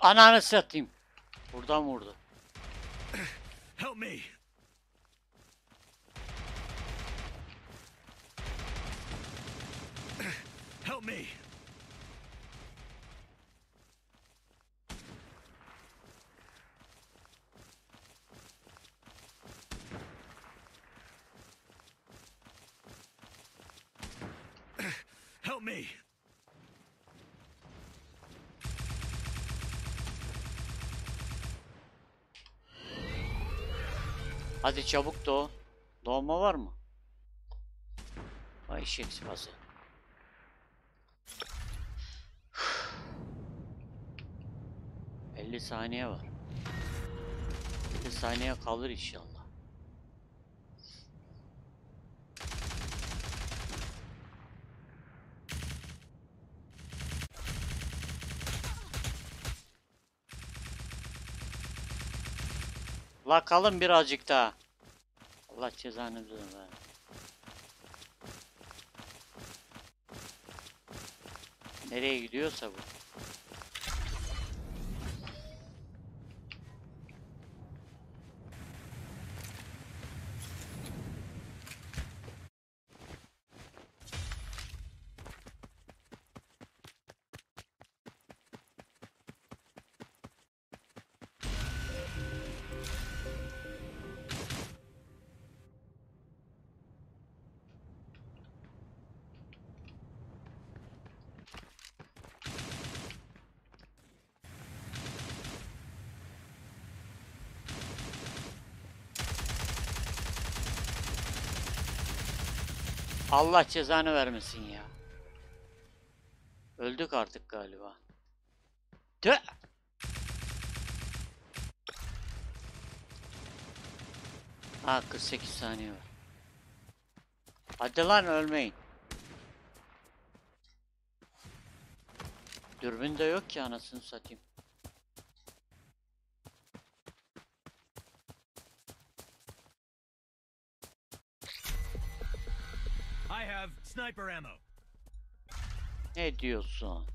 Ananı satayım. Buradan vurdu. Help me. Help me. Help me. Hadi çabuk doğ. Doğma var mı? Vay eşek sıpası. ...50 saniye var. 50 saniye kalır inşallah. La kalın birazcık daha. Allah cezanı versin. Nereye gidiyorsa bu. Allah cezanı vermesin ya. Öldük artık galiba. Tüh! Ha 48 saniye var. Hadi lan ölmeyin. Dürbün de yok ki anasını satayım. Ne diyorsun?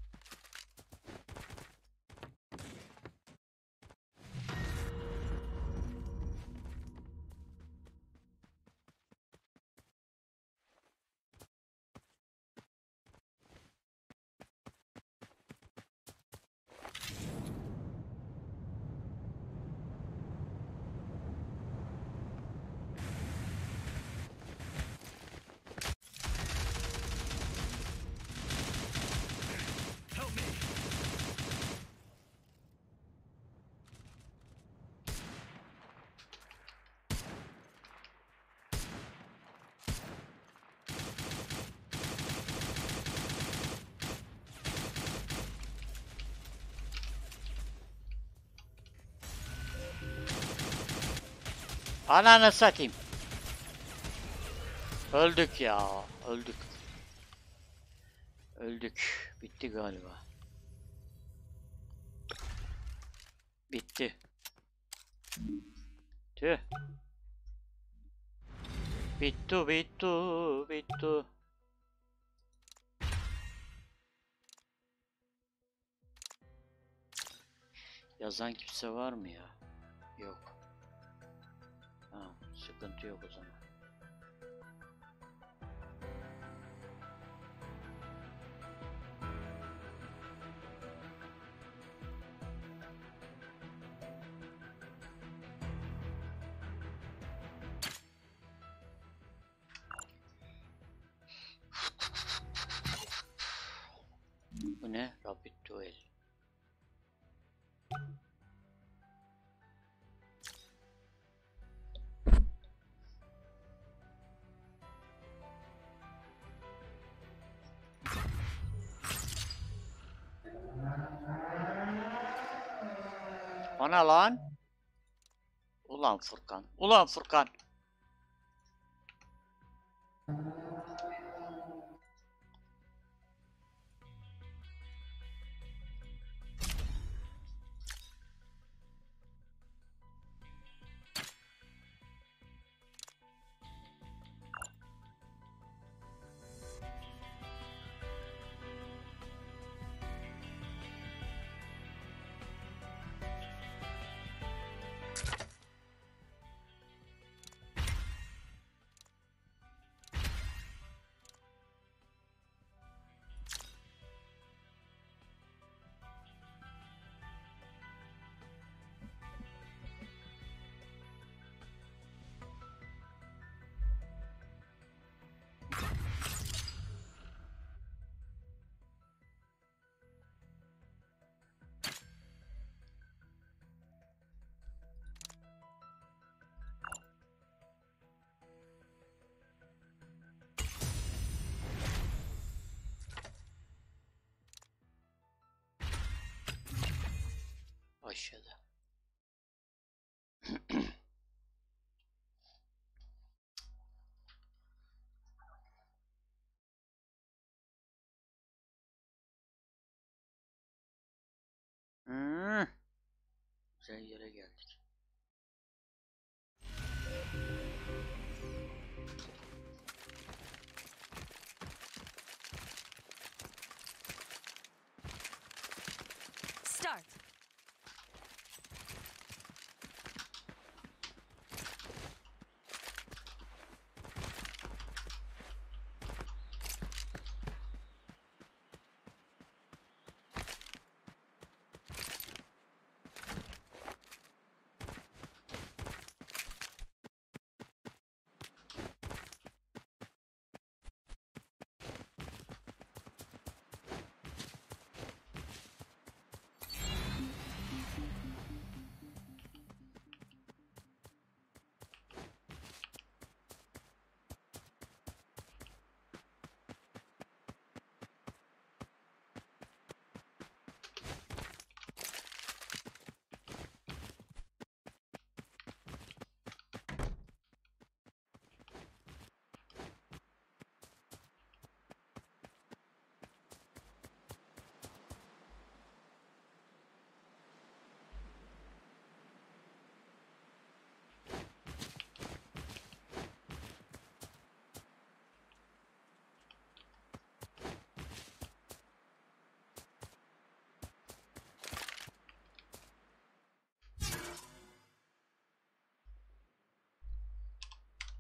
Ananı satayım. Öldük ya. Öldük. Öldük. Bitti galiba. Bitti. Tüh. Bittu bittu bittu. Yazan kimse var mı ya? Yok. Sıkıntı yok o zaman. Bu ne? Rapid Duel. Bana lan. Ulan Furkan. Ulan Furkan. Başladı. [CLEARS THROAT] Hmm. Güzel yere geldik.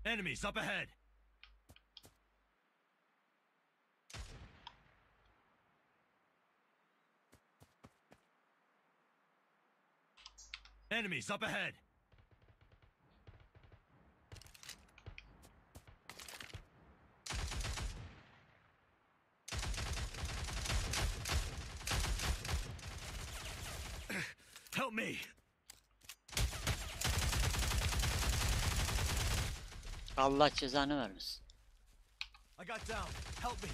Enemies up ahead. Enemies up ahead. Allah cezanı vermesin. I got down. Help me.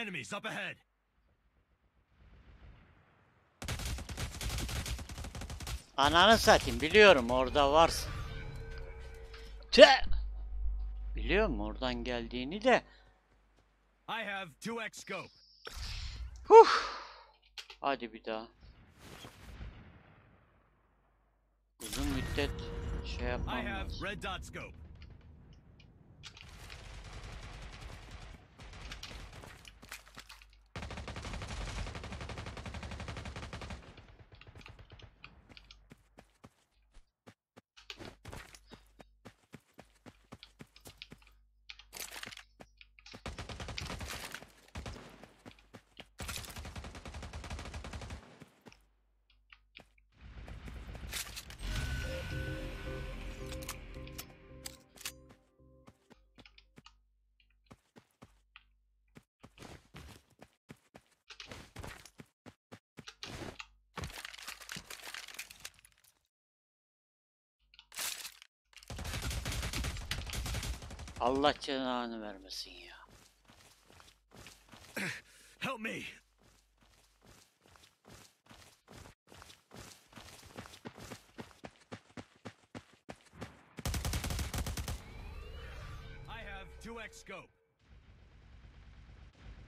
Enemies up ahead. Ananı satayım biliyorum orada varsın. Tüh! Biliyorum oradan geldiğini de. I have 2x scope. Huh! Hadi bir daha. Uzun müddet şey I yapmam lazım. Allah cezanı vermesin ya. [CLEARS THROAT] Help me. I have 2x scope.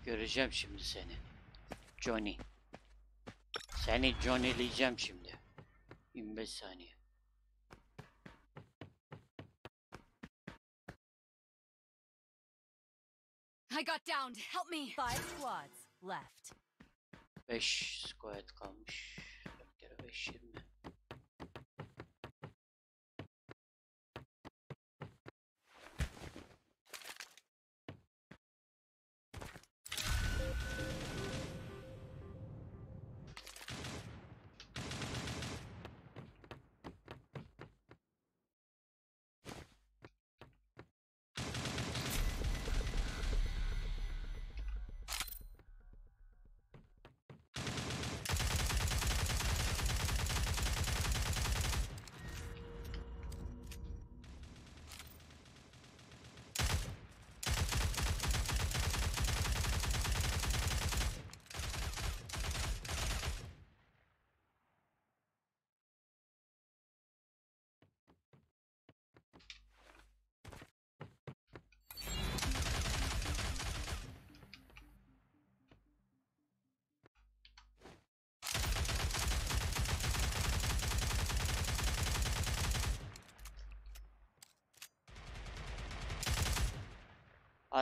Göreceğim şimdi seni. Johnny. Seni Johnny'leyeceğim şimdi. 25 saniye. Downed. Help me. Five squads left. 5 squad kalmış. 4 kere 5 20.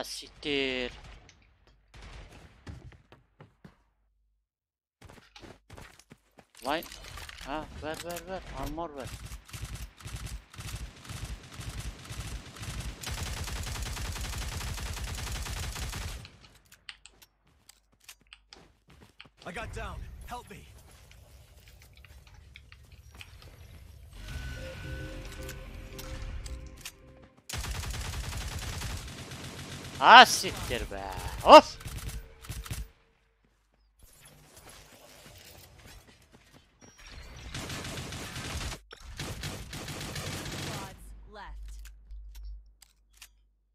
Asiktir. Vay. Ha ver ver ver. Armor ver. I got down. Help me. Ha be. Of.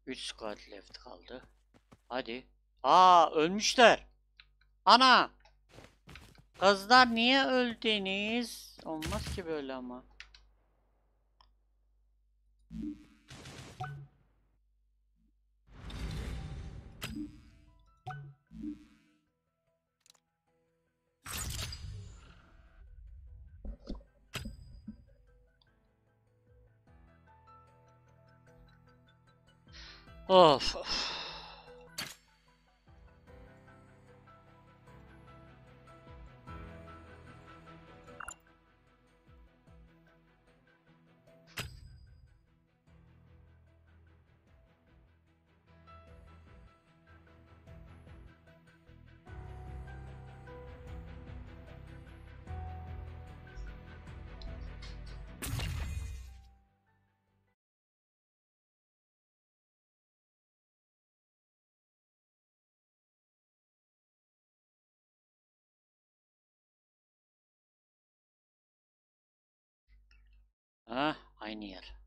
3 squad left kaldı. Hadi. Aa ölmüşler. Ana. Kızlar niye öldünüz? Olmaz ki böyle ama. Of. Of.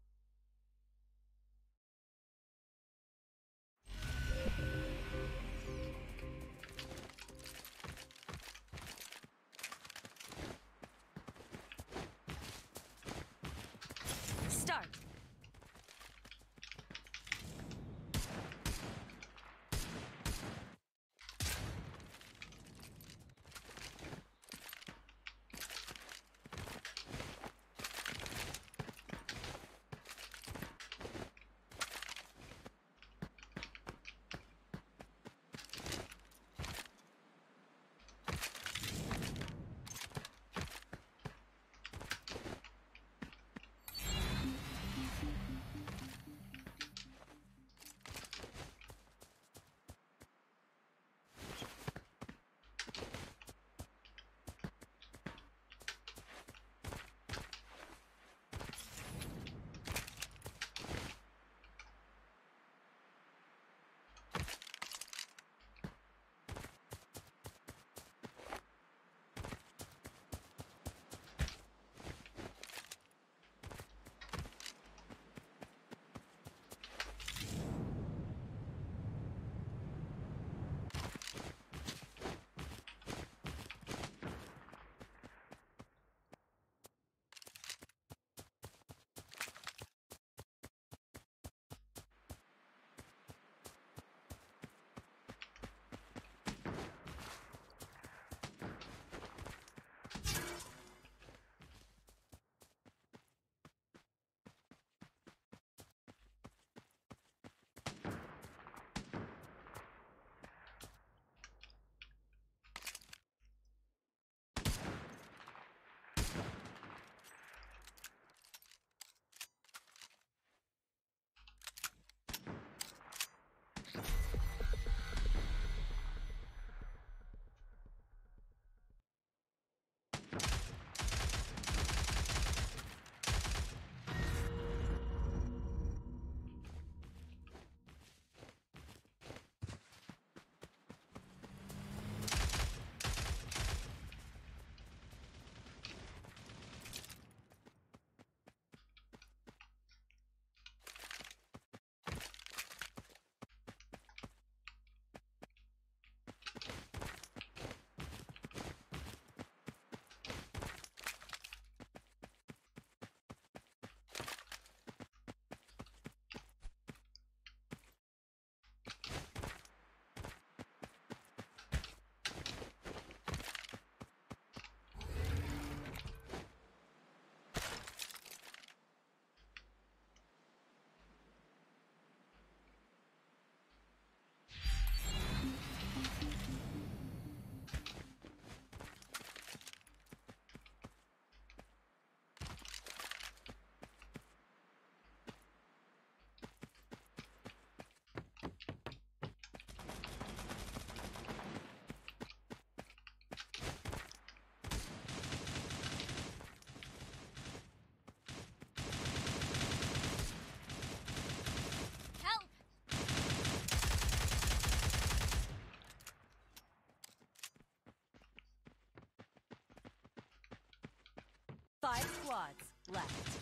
Five squads left.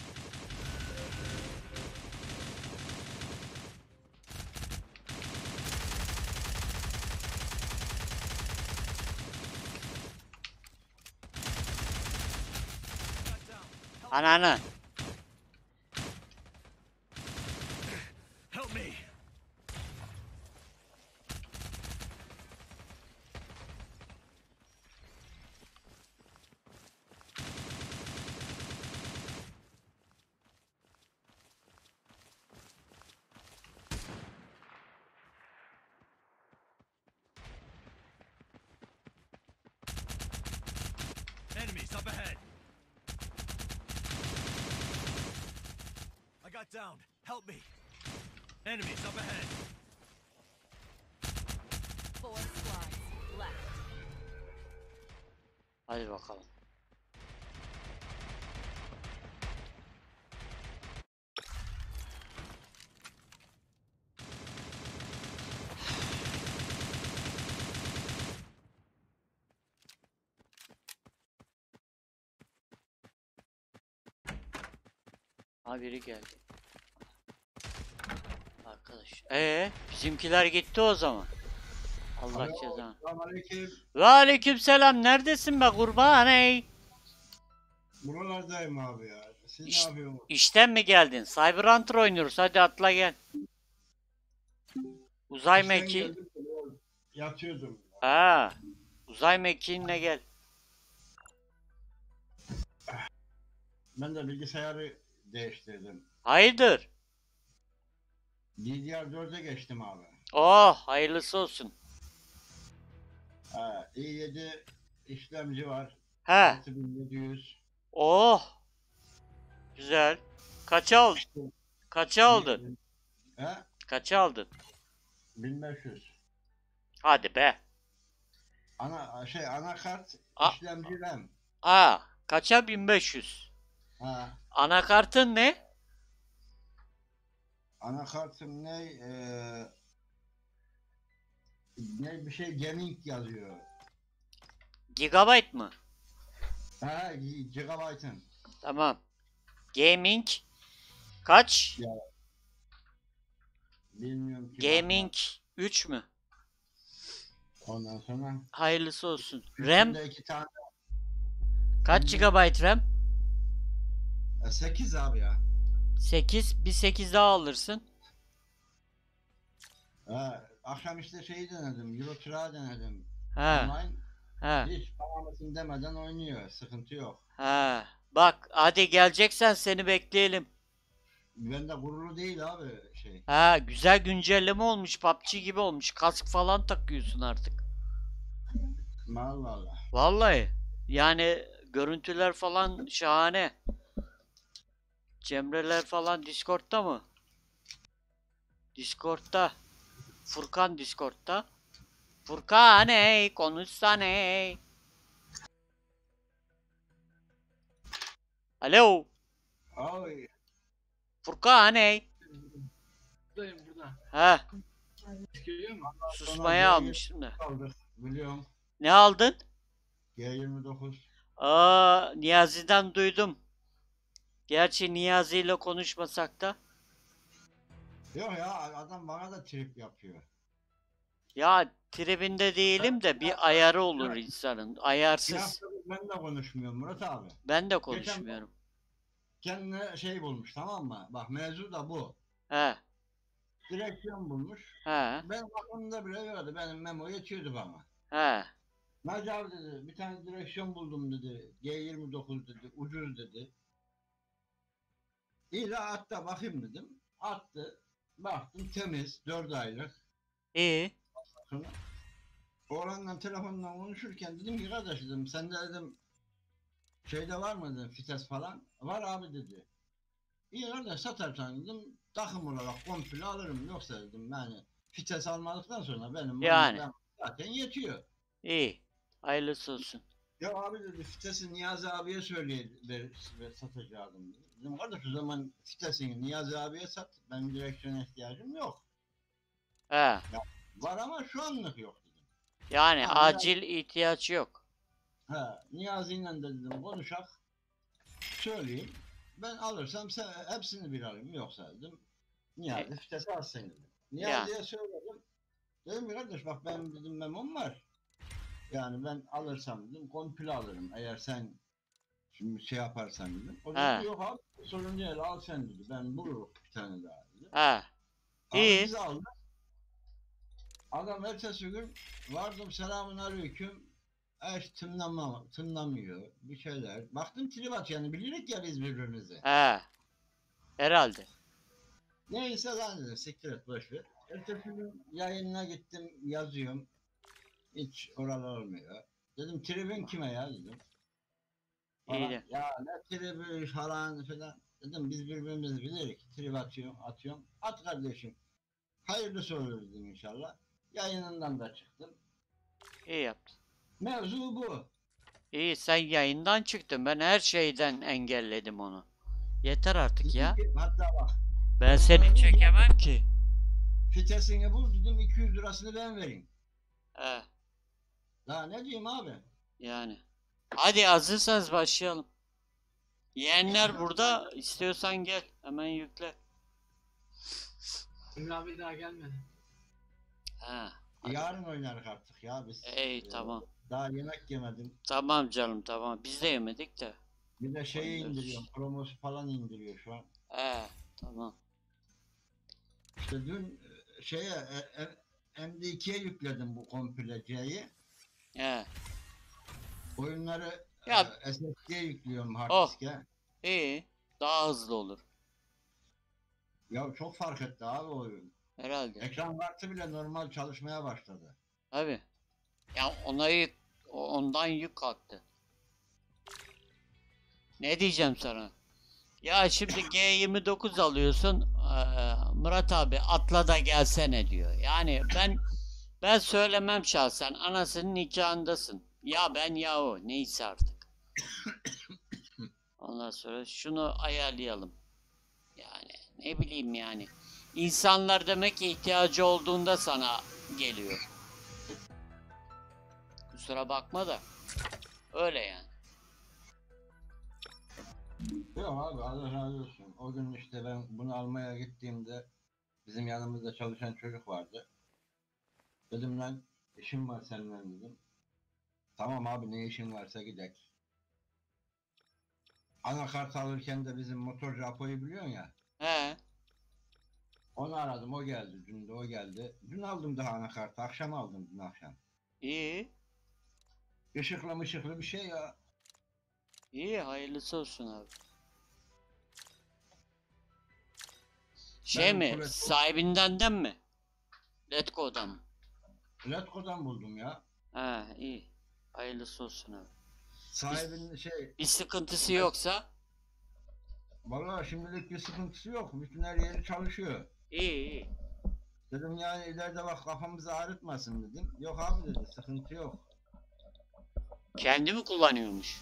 Ana ana. Hadi bakalım. Ha biri geldi. Arkadaş. Ee, bizimkiler gitti o zaman. Allah cezanı. Selamünaleyküm. Ve aleykümselam. Neredesin be kurban ey? Buralardayım abi ya. Siz İşte- ne yapıyorsunuz? İşten mi geldin? Cyberhunter oynuyoruz. Hadi atla gel. Uzay İşten meki. geldim Yatıyordum. Ha. Uzay mekiğinle gel. Ben de bilgisayarı değiştirdim. Hayırdır? DDR4'e geçtim abi. Oh, hayırlısı olsun. Ha, i7 işlemci var. He. 6700. Oh. Güzel. Kaça aldın? Kaça aldın? He? Kaça aldın? 1500. Hadi be. Ana şey anakart A- işlemci RAM. Ha, kaça 1500? Ha. Anakartın ne? Anakartım ne? Ee, ne bir şey gaming yazıyor. Gigabyte mı? Ha, gigabyte'ın. Tamam. Gaming kaç? Bilmiyorum ki. Gaming 3 mü? Ondan sonra Hayırlısı olsun. RAM iki tane kaç GB RAM? 8 abi ya. 8. Bir 8 daha alırsın. Ha, akşam işte şeyi denedim. Euro Truck'ı denedim. He. Online. He. Hiç paramasını demeden oynuyor. Sıkıntı yok. He. Bak hadi geleceksen seni bekleyelim. Bende gururlu değil abi şey. Ha güzel güncelleme olmuş. PUBG gibi olmuş. Kask falan takıyorsun artık. Allah Allah. Vallahi. Yani görüntüler falan şahane. Cemreler falan Discord'da mı? Discord'da. Furkan Discord'da. Furkan ey konuşsana ey. Alo. Ay. Furkan ey. Buradayım burada. Musun? susmaya almıştım da. Aldık. Biliyorum. Ne aldın? G29. Aa Niyazi'den duydum. Gerçi Niyazi ile konuşmasak da. Yok ya adam bana da trip yapıyor. Ya tribinde değilim de bir ayarı olur insanın. Bir Ayarsız. haftadır ben de konuşmuyorum Murat abi. Ben de konuşmuyorum. Kendine şey bulmuş tamam mı? Bak mevzu da bu. He. Direksiyon bulmuş. He. Ben aklımda bile yoktu. Benim memo yetiyordu bana. He. Naci abi dedi bir tane direksiyon buldum dedi. G29 dedi. Ucuz dedi. İyi la at da bakayım dedim. Attı. Baktım temiz. 4 aylık. İyi. Sonra telefonla konuşurken dedim ki kardeş dedim sende dedim şeyde var mı dedim fites falan. Var abi dedi. İyi kardeş satarsan dedim takım olarak komple alırım yoksa dedim yani fites almadıktan sonra benim Yani. zaten yetiyor. İyi. Hayırlısı olsun. Ya abi dedi fitesi Niyazi abiye söyleye ver, ver- satacaktım dedi. Dedim kardeş o zaman fitesini Niyazi abiye sat. Benim direksiyona ihtiyacım yok. He. Var ama şu anlık yok dedim. Yani Ha, acil ihtiyaç yok. Ha, Niyazi'yle de dedim konuşak. Söyleyeyim. Ben alırsam sen hepsini bir alayım. Yoksa dedim Niyazi fitesi alsın dedim. Niyazi'ye söyledim. Dedim ki kardeş bak benim dedim memom var. Yani ben alırsam dedim komple alırım. Eğer sen Şimdi şey yaparsan dedim. O He. dedi yok abi sorun değil al sen dedi. Ben bulurum bir tane daha dedi. Ha. Abi İyi. biz aldık. Adam ertesi gün vardım selamun aleyküm. Eş tınlama, tınlamıyor bir şeyler. Baktım trip yani bilirik ya biz birbirimizi. Ha. Herhalde. Neyse lan dedim siktir et boş ver. Ertesi gün yayınına gittim yazıyorum. Hiç oral olmuyor. Dedim tribün kime ya dedim. Falan, İyi. Ya ne tribi falan filan. Dedim biz birbirimizi bilirik. Trip atıyorum atıyorum. At kardeşim. Hayırlısı olur dedim inşallah. Yayınından da çıktım. İyi yaptın. Mevzu bu. İyi sen yayından çıktın. Ben her şeyden engelledim onu. Yeter artık ya. Hatta bak Ben seni çekemem ki. fitesini bul dedim 200 lirasını ben vereyim. He. Daha ne diyeyim abi? Yani. Hadi hazırsanız başlayalım. Yeğenler burada. İstiyorsan gel. Hemen yükle. Emre abi daha gelmedi. Ha. Yarın oynarız artık ya biz. Ey Ee, tamam. Daha yemek yemedim. Tamam canım tamam. Biz de yemedik de. Bir de şeyi Oynarız. indiriyorum. Promos falan indiriyor şu an. He. Tamam. İşte dün e, şeye e, e, MD2'ye yükledim bu komple C'yi. Oyunları Ya- e, SSD'ye yüklüyorum hard Oh. diske. İyi. Daha hızlı olur. Ya çok fark etti abi oyun. Herhalde. Ekran kartı bile normal çalışmaya başladı. Abi. Ya ona yük, o- ondan yük kalktı. Ne diyeceğim sana? Ya şimdi [COUGHS] G29 alıyorsun. eee, Murat abi atla da gelsene diyor. Yani ben ben söylemem şahsen. Anasının nikahındasın. Ya ben ya o. Neyse artık. Ondan sonra şunu ayarlayalım. Yani ne bileyim yani. İnsanlar demek ihtiyacı olduğunda sana geliyor. Kusura bakma da. Öyle yani. Yok abi Allah razı olsun. O gün işte ben bunu almaya gittiğimde bizim yanımızda çalışan çocuk vardı. Dedim lan işim var seninle dedim. Tamam abi ne işin varsa gidek. Anakart alırken de bizim motorcu Apo'yu biliyorsun ya. He. Onu aradım o geldi. Dün de o geldi. Dün aldım daha anakartı. Akşam aldım dün akşam. İyi. Işıklı mışıklı bir şey ya. İyi hayırlısı olsun abi. Şey Ben mi? kuvvet- Sahibindenden mi? Letgo'dan mı? Letgo'dan buldum ya. Ha iyi. Hayırlısı olsun abi. Sahibinin şey Bir sıkıntısı yoksa Vallahi şimdilik bir sıkıntısı yok. Bütün her yeri çalışıyor. iyi iyi. Dedim yani ileride bak kafamızı ağrıtmasın dedim. Yok abi dedi sıkıntı yok. Kendi mi kullanıyormuş?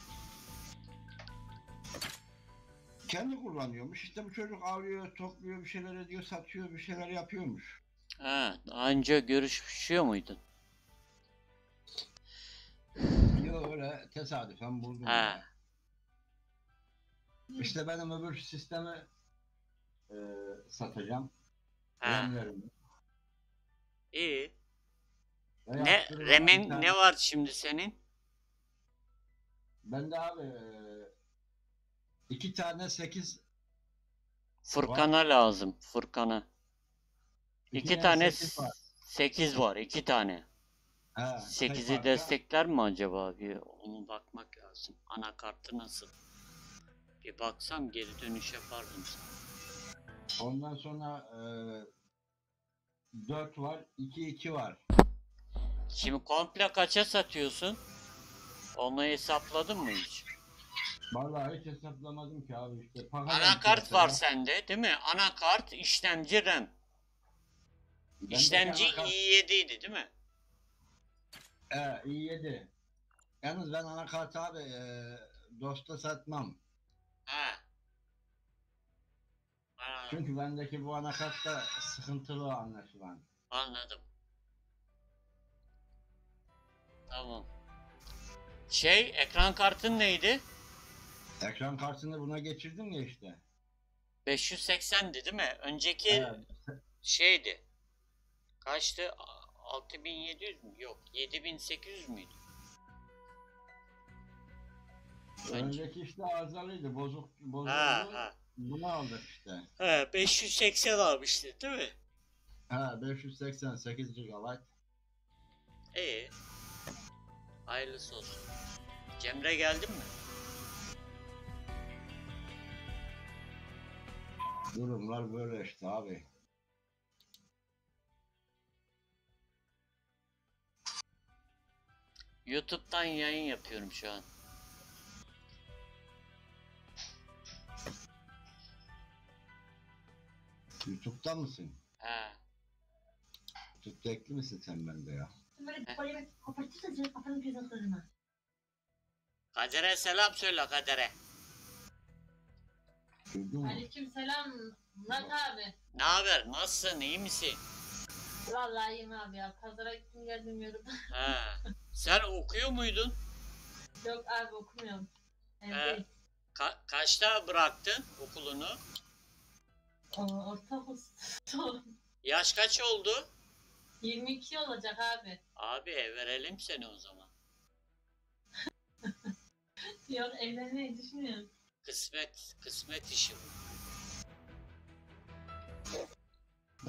Kendi kullanıyormuş. İşte bu çocuk avlıyor, topluyor, bir şeyler ediyor, satıyor, bir şeyler yapıyormuş. Ha, önce görüşüyor muydun? Yok öyle tesadüfen buldum. Ya. İşte benim öbür sistemi e, satacağım. Ha. RAM'lerimi. İyi. Ve Ne bir Remin tane- ne var şimdi senin? Bende abi e, iki tane 8 Furkan'a lazım. Furkan'a. İki tane sekiz var. 8 var. iki tane. Ha, 8'i tek parça. destekler mi acaba? Bir onu bakmak lazım. Anakartı nasıl? Bir baksam geri dönüş yapardım sana. Ondan sonra e, 4 var, 2 2 var. Şimdi komple kaça satıyorsun? Onu hesapladın mı hiç? Vallahi hiç hesaplamadım ki abi işte. Anakart var sende değil mi? Anakart, işlemci RAM. Bendeki İşlemci anakart- i7 idi değil mi? He, i7. Yalnız ben anakartı abi e, dosta satmam. Ha. Ha, Çünkü bendeki bu anakartta sıkıntılı anlaşılan. anladım. Tamam. Şey, ekran kartın neydi? Ekran kartını buna geçirdim ya işte. 580'di değil mi? Önceki Evet. şeydi. Kaçtı? A- 6700 mü? Yok. 7800 müydü? Önce. Önceki işte arızalıydı. Bozuk, bozuldu. Ha ha. Bunu aldık işte. He 580 almıştı değil mi? Ha 588 GB. İyi. Hayırlısı olsun. Cemre geldin mi? Durumlar böyle işte abi. YouTube'dan yayın yapıyorum şu an. YouTube'da mısın? He. YouTube'da ekli misin sen bende ya? Böyle kapatırsa senin gözüne sığırma. Kader'e selam söyle Kader'e. Duydun mu? Aleyküm selam Murat abi. Ne haber? Nasılsın? İyi misin? Vallahi iyiyim abi ya. Pazara gittim geldim yoruldım. He. [LAUGHS] Sen okuyor muydun? Yok abi okumuyorum. Evdeyim. Ka- kaçta bıraktın okulunu? Aa, Ortaokul son. [LAUGHS] Yaş kaç oldu? 22 olacak abi. Abi verelim seni o zaman. [LAUGHS] Yok evlenmeyi düşünüyorum. Kısmet, kısmet işi bu.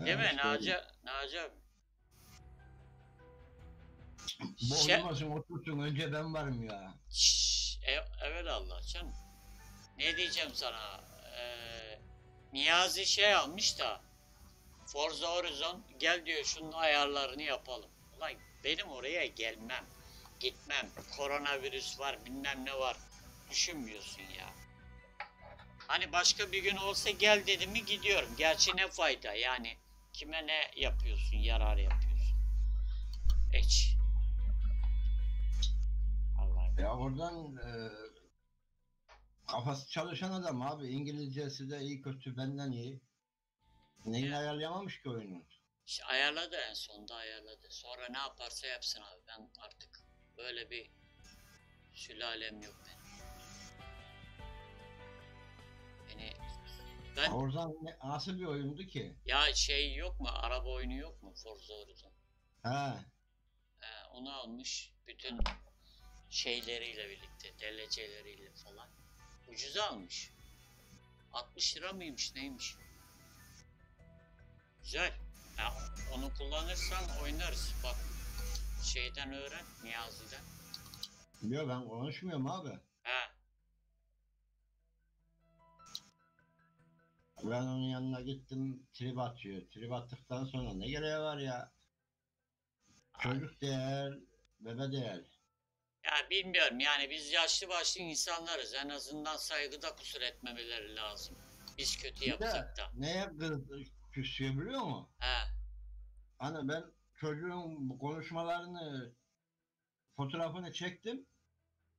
Değil mi Naci, Naci abi? Bozmasın otursun önce ben varım ya. Şşş, ev, evelallah canım. Ne diyeceğim sana? Ee, Niyazi şey almış da Forza Horizon gel diyor şunun ayarlarını yapalım. Ulan benim oraya gelmem. Gitmem. Koronavirüs var bilmem ne var. Düşünmüyorsun ya. Hani başka bir gün olsa gel dedi mi gidiyorum. Gerçi ne fayda yani. Kime ne yapıyorsun yarar yapıyorsun. Eç. Ya oradan e, kafası çalışan adam abi. İngilizcesi de iyi kötü benden iyi. Neyini Ya. ayarlayamamış ki oyunu. İşte ayarladı en sonunda ayarladı. Sonra ne yaparsa yapsın abi. Ben artık böyle bir sülalem yok benim. Beni ben Oradan ne, nasıl bir oyundu ki? ya şey yok mu? Araba oyunu yok mu? Forza Horizon. Ha. He, onu almış. Bütün şeyleriyle birlikte, DLC'leriyle falan. Ucuza almış. 60 lira mıymış neymiş? Güzel. Ya, onu kullanırsan oynarız. Bak şeyden öğren, Niyazi'den. Yok ben konuşmuyorum abi. He. Ben onun yanına gittim trip atıyor. Trip attıktan sonra ne gereği var ya? Çocuk değer, bebe değer. Ya bilmiyorum yani biz yaşlı başlı insanlarız. En azından saygıda kusur etmemeleri lazım. Biz kötü yapsak da. neye kız küsüyor biliyor musun? He. Hani ben çocuğun bu konuşmalarını fotoğrafını çektim.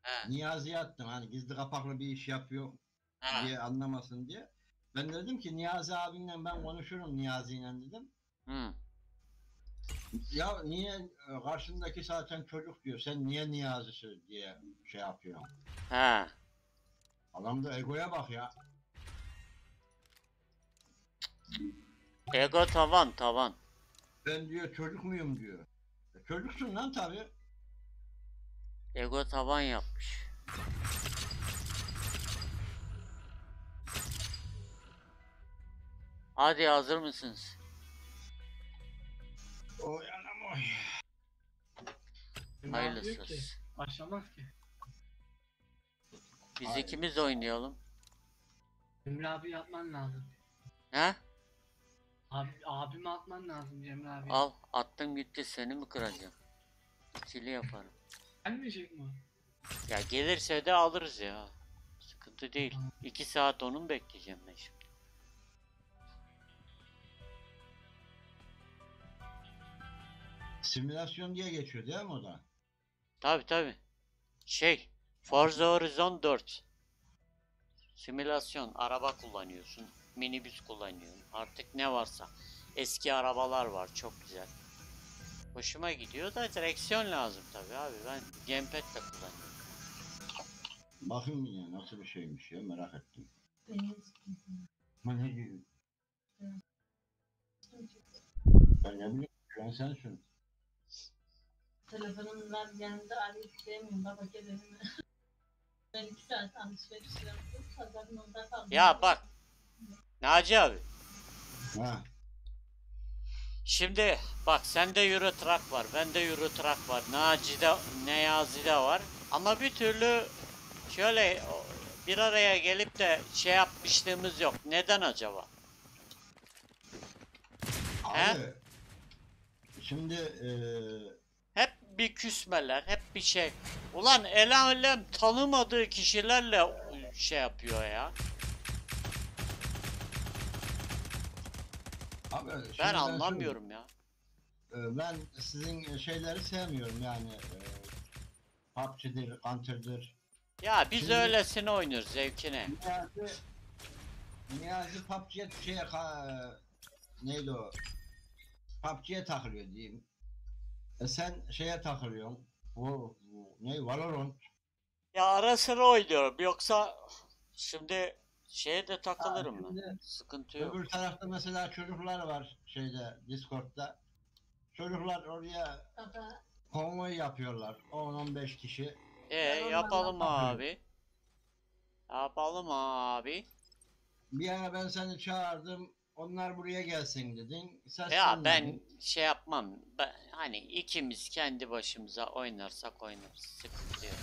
He. Niyazi'ye attım. Hani gizli kapaklı bir iş yapıyor He. diye anlamasın diye. Ben dedim ki Niyazi abinle ben konuşurum Niyazi'yle dedim. Hı. Ya niye e, karşındaki zaten çocuk diyor. Sen niye Niyazi'si diye şey yapıyor. He. Adamda egoya bak ya. Ego tavan tavan. Ben diyor çocuk muyum diyor. E, çocuksun lan tabi. Ego tavan yapmış. Hadi hazır mısınız? Oy anam oy. Ne Hayırlısı yapıyor ki? olsun. Başlamaz ki. Biz Hayır. ikimiz oynayalım. Emre abi atman lazım. He? Abi, abime atman lazım Cemre abi. Al attım gitti seni mi kıracağım? İkili yaparım. Gelmeyecek mi? Ya gelirse de alırız ya. Sıkıntı değil. İki saat onu mu bekleyeceğim ben şimdi? Simülasyon diye geçiyor değil mi o da? Tabi tabi. Şey, Forza Horizon 4. Simülasyon, araba kullanıyorsun, minibüs kullanıyorsun. Artık ne varsa. Eski arabalar var, çok güzel. Hoşuma gidiyor da direksiyon lazım tabi abi. Ben gamepad de kullanıyorum. Bakayım ya nasıl bir şeymiş ya merak ettim. Bu ne diyor? Ben ne şu an sensin. Telefonum var yanımda arayıp diyemiyorum. Baba gel önüme. [LAUGHS] Ben iki saat alışveriş yaptım. Pazarın onda kaldım. Ya bak. Naci abi. Ha. Şimdi bak sende Euro Truck var, bende Euro Truck var, Naci'de, Neyazi'de var. Ama bir türlü şöyle bir araya gelip de şey yapmışlığımız yok. Neden acaba? He? Abi. Şimdi eee Hep bir küsmeler, hep bir şey. Ulan el alem tanımadığı kişilerle şey yapıyor ya. abi Ben anlamıyorum ya. Ee, Ben sizin şeyleri sevmiyorum yani. Ee, PUBG'dir, Counter'dır. Ya biz Şimdi- öylesine oynuyoruz zevkine. Niyazi, Niyazi PUBG'ye şeye neydi o? PUBG'ye takılıyor diyeyim. E sen şeye takılıyorsun. Bu, bu ne Valorant. Ya ara sıra oynuyorum yoksa şimdi şeye de takılırım ben. şimdi Sıkıntı yok. Öbür tarafta mesela çocuklar var şeyde Discord'da. Çocuklar oraya Baba, konvoy yapıyorlar. 10-15 kişi. E Ben onlarla yapalım abi. Yapalım abi. Bir ara ben seni çağırdım. Onlar buraya gelsin dedin. Sen Ya ben şey yapmam. Ben, hani ikimiz kendi başımıza oynarsak oynarız. Sıkıntı yok.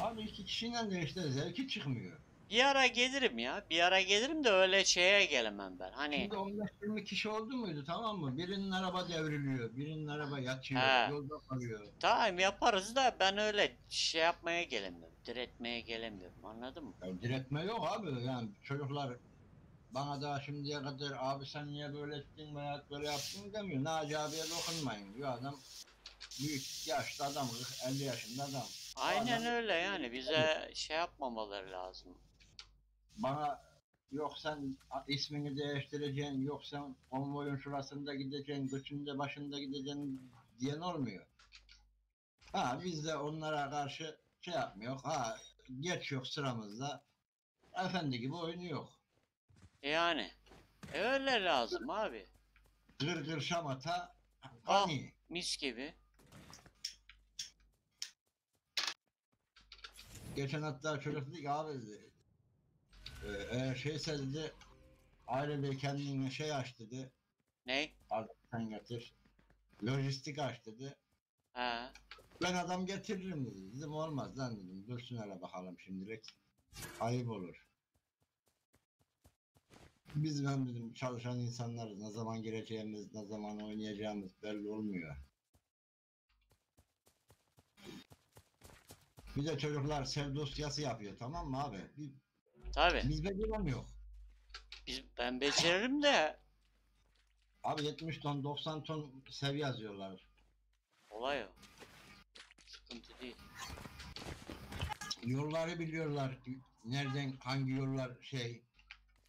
Abi iki kişiyle de işte zevki çıkmıyor. Bir ara gelirim ya. Bir ara gelirim de öyle şeye gelemem ben. Hani Şimdi 15-20 kişi oldu muydu tamam mı? Birinin araba devriliyor, birinin araba yatıyor, He. yolda kalıyor. tamam yaparız da ben öyle şey yapmaya gelemiyorum. Diretmeye gelemiyorum. Anladın mı? Ya diretme yok abi yani çocuklar bana daha şimdiye kadar abi sen niye böyle ettin veya böyle yaptın demiyor. Naci abiye dokunmayın diyor adam. Büyük yaşlı adam, 50 yaşında adam. Aynen Adam- öyle yani. Bize şey yapmamaları lazım. Bana yok sen ismini değiştireceksin, yok sen konvoyun şurasında gideceksin, göçünde başında gideceksin diyen olmuyor. Ha biz de onlara karşı şey yapmıyor. Ha geç yok sıramızda. Efendi gibi oynuyor. Yani. E öyle lazım abi. Gır gır şamata Ah. hani. Mis gibi. Geçen hatta çocuk dedi ki abi dedi, e, eğer şeyse dedi ailede kendine şey aç dedi. Ne? Artık sen getir. Lojistik aç dedi. Ha. Ben adam getiririm dedi. Dedim olmaz lan dedim. Dursun hele bakalım şimdilik. Ayıp olur. Biz ben dedim çalışan insanlarız. Ne zaman gireceğimiz, ne zaman oynayacağımız belli olmuyor. Bir de çocuklar sev dosyası yapıyor tamam mı abi? Biz, Tabi. biz beceremiyor. Biz, ben beceririm de Abi 70 ton 90 ton sev yazıyorlar. olay o. Sıkıntı değil. Yolları biliyorlar. Nereden hangi yollar şey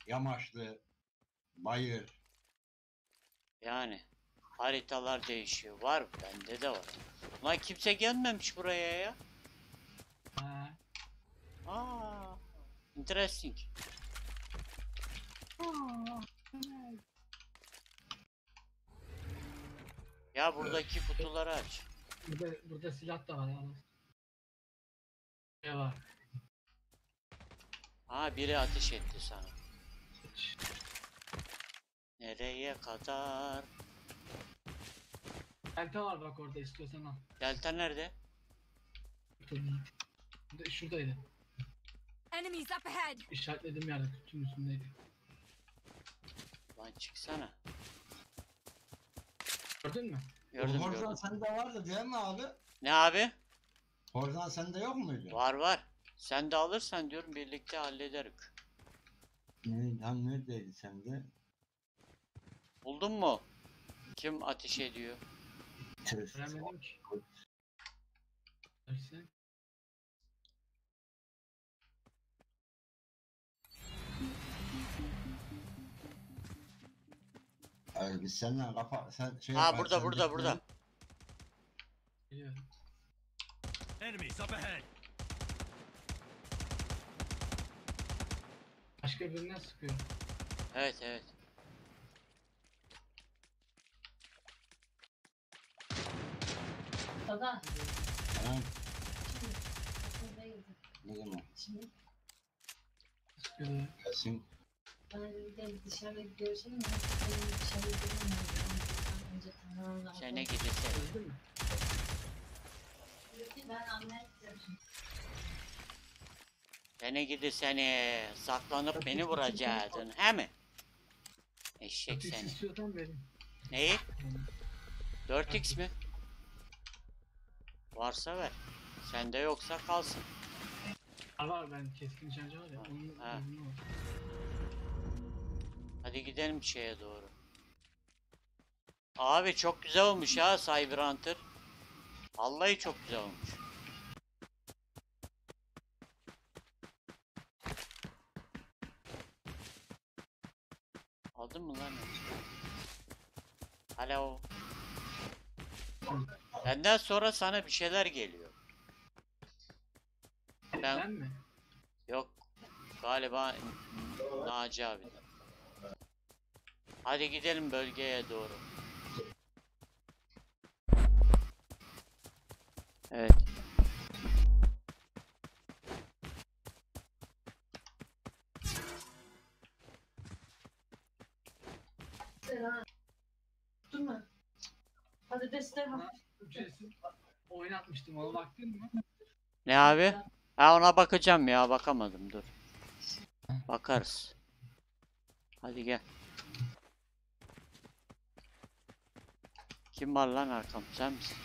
yamaçlı, bayır. Yani haritalar değişiyor. Var bende de var. Lan kimse gelmemiş buraya ya. Ha. Aa, interesting. Ya buradaki kutuları aç. Burada, burada silah da var yalnız. Ne var? Ha biri ateş etti sana. Nereye kadar? Delta var bak orada istiyorsan al. Delta nerede? Burada- Şuradaydı. Enemies up ahead. İşaretlediğim yerde kutunun üstündeydi. Lan çıksana. Gördün mü? Gördüm Horzan gördüm. sende vardı değil mi abi? Ne abi? Horzan sende yok muydu? Var var. Sen de alırsan diyorum birlikte hallederik. Ne, tam neredeydi sende? Buldun mu? Kim ateş ediyor? Göremedim ki. Biz seninle kafa sen şey Ha burada sen burada burada. Enemies up ahead. Başka birine sıkıyor. Evet evet. baba. Ha, Buradayız. ne zaman? Şimdi Sıkılıyor. Kesin. bana dedi gel dışarıda görüşelim mi? Benim dışarıda görüşelim Önce tanımam lazım. Sene gidi seni. Öldü mü? Ben almaya Sene gidi seni. Saklanıp beni vuracaktın. He mi? Eşek seni. istiyorsan verin. Neyi? 4x mi? Varsa ver. Sende yoksa kalsın. Var ben keskin nişancı var ya. Onun Ha. var. Hadi gidelim şeye doğru. Abi çok güzel olmuş ha Cyber Hunter. Vallahi çok güzel olmuş. Aldın mı lan? Alo. Benden sonra sana bir şeyler geliyor. Ben Ben mi? Yok. Galiba Naci abi. Hadi gidelim bölgeye doğru. Evet. Selam. Durma. Patatesler var. Bana ücretsiz oynatmıştım ona baktın mı? Ne abi? Ha ona bakacağım ya bakamadım dur. Bakarız. Hadi gel. Kim var lan arkam sen misin?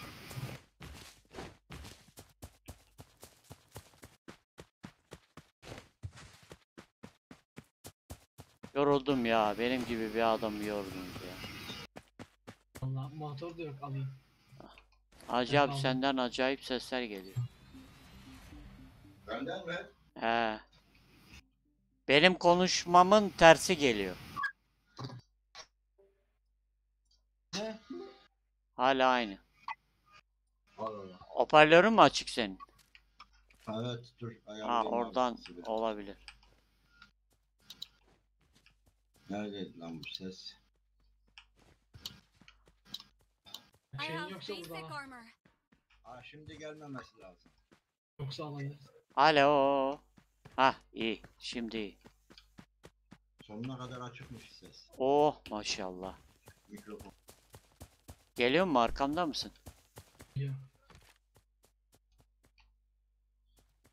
Yoruldum ya. Benim gibi bir adamı yordunuz ya. Allah motor da yok alayım. Abi Tamam. senden acayip sesler geliyor. Benden mi? He. Benim konuşmamın tersi geliyor. Ne? Hala aynı. Allah Allah. Hoparlörün mü açık senin? Evet dur. Ha ayarlayayım abi oradan bir. olabilir. Neredeydi lan bu ses? I Şeyin have yoksa basic burada ha. armor. Aa şimdi gelmemesi lazım. Yoksa alayız. Alo. Hah iyi. Şimdi iyi. Sonuna kadar açıkmış ses. Oh maşallah. Mikrofon. Geliyor mu arkamda mısın? Biliyor.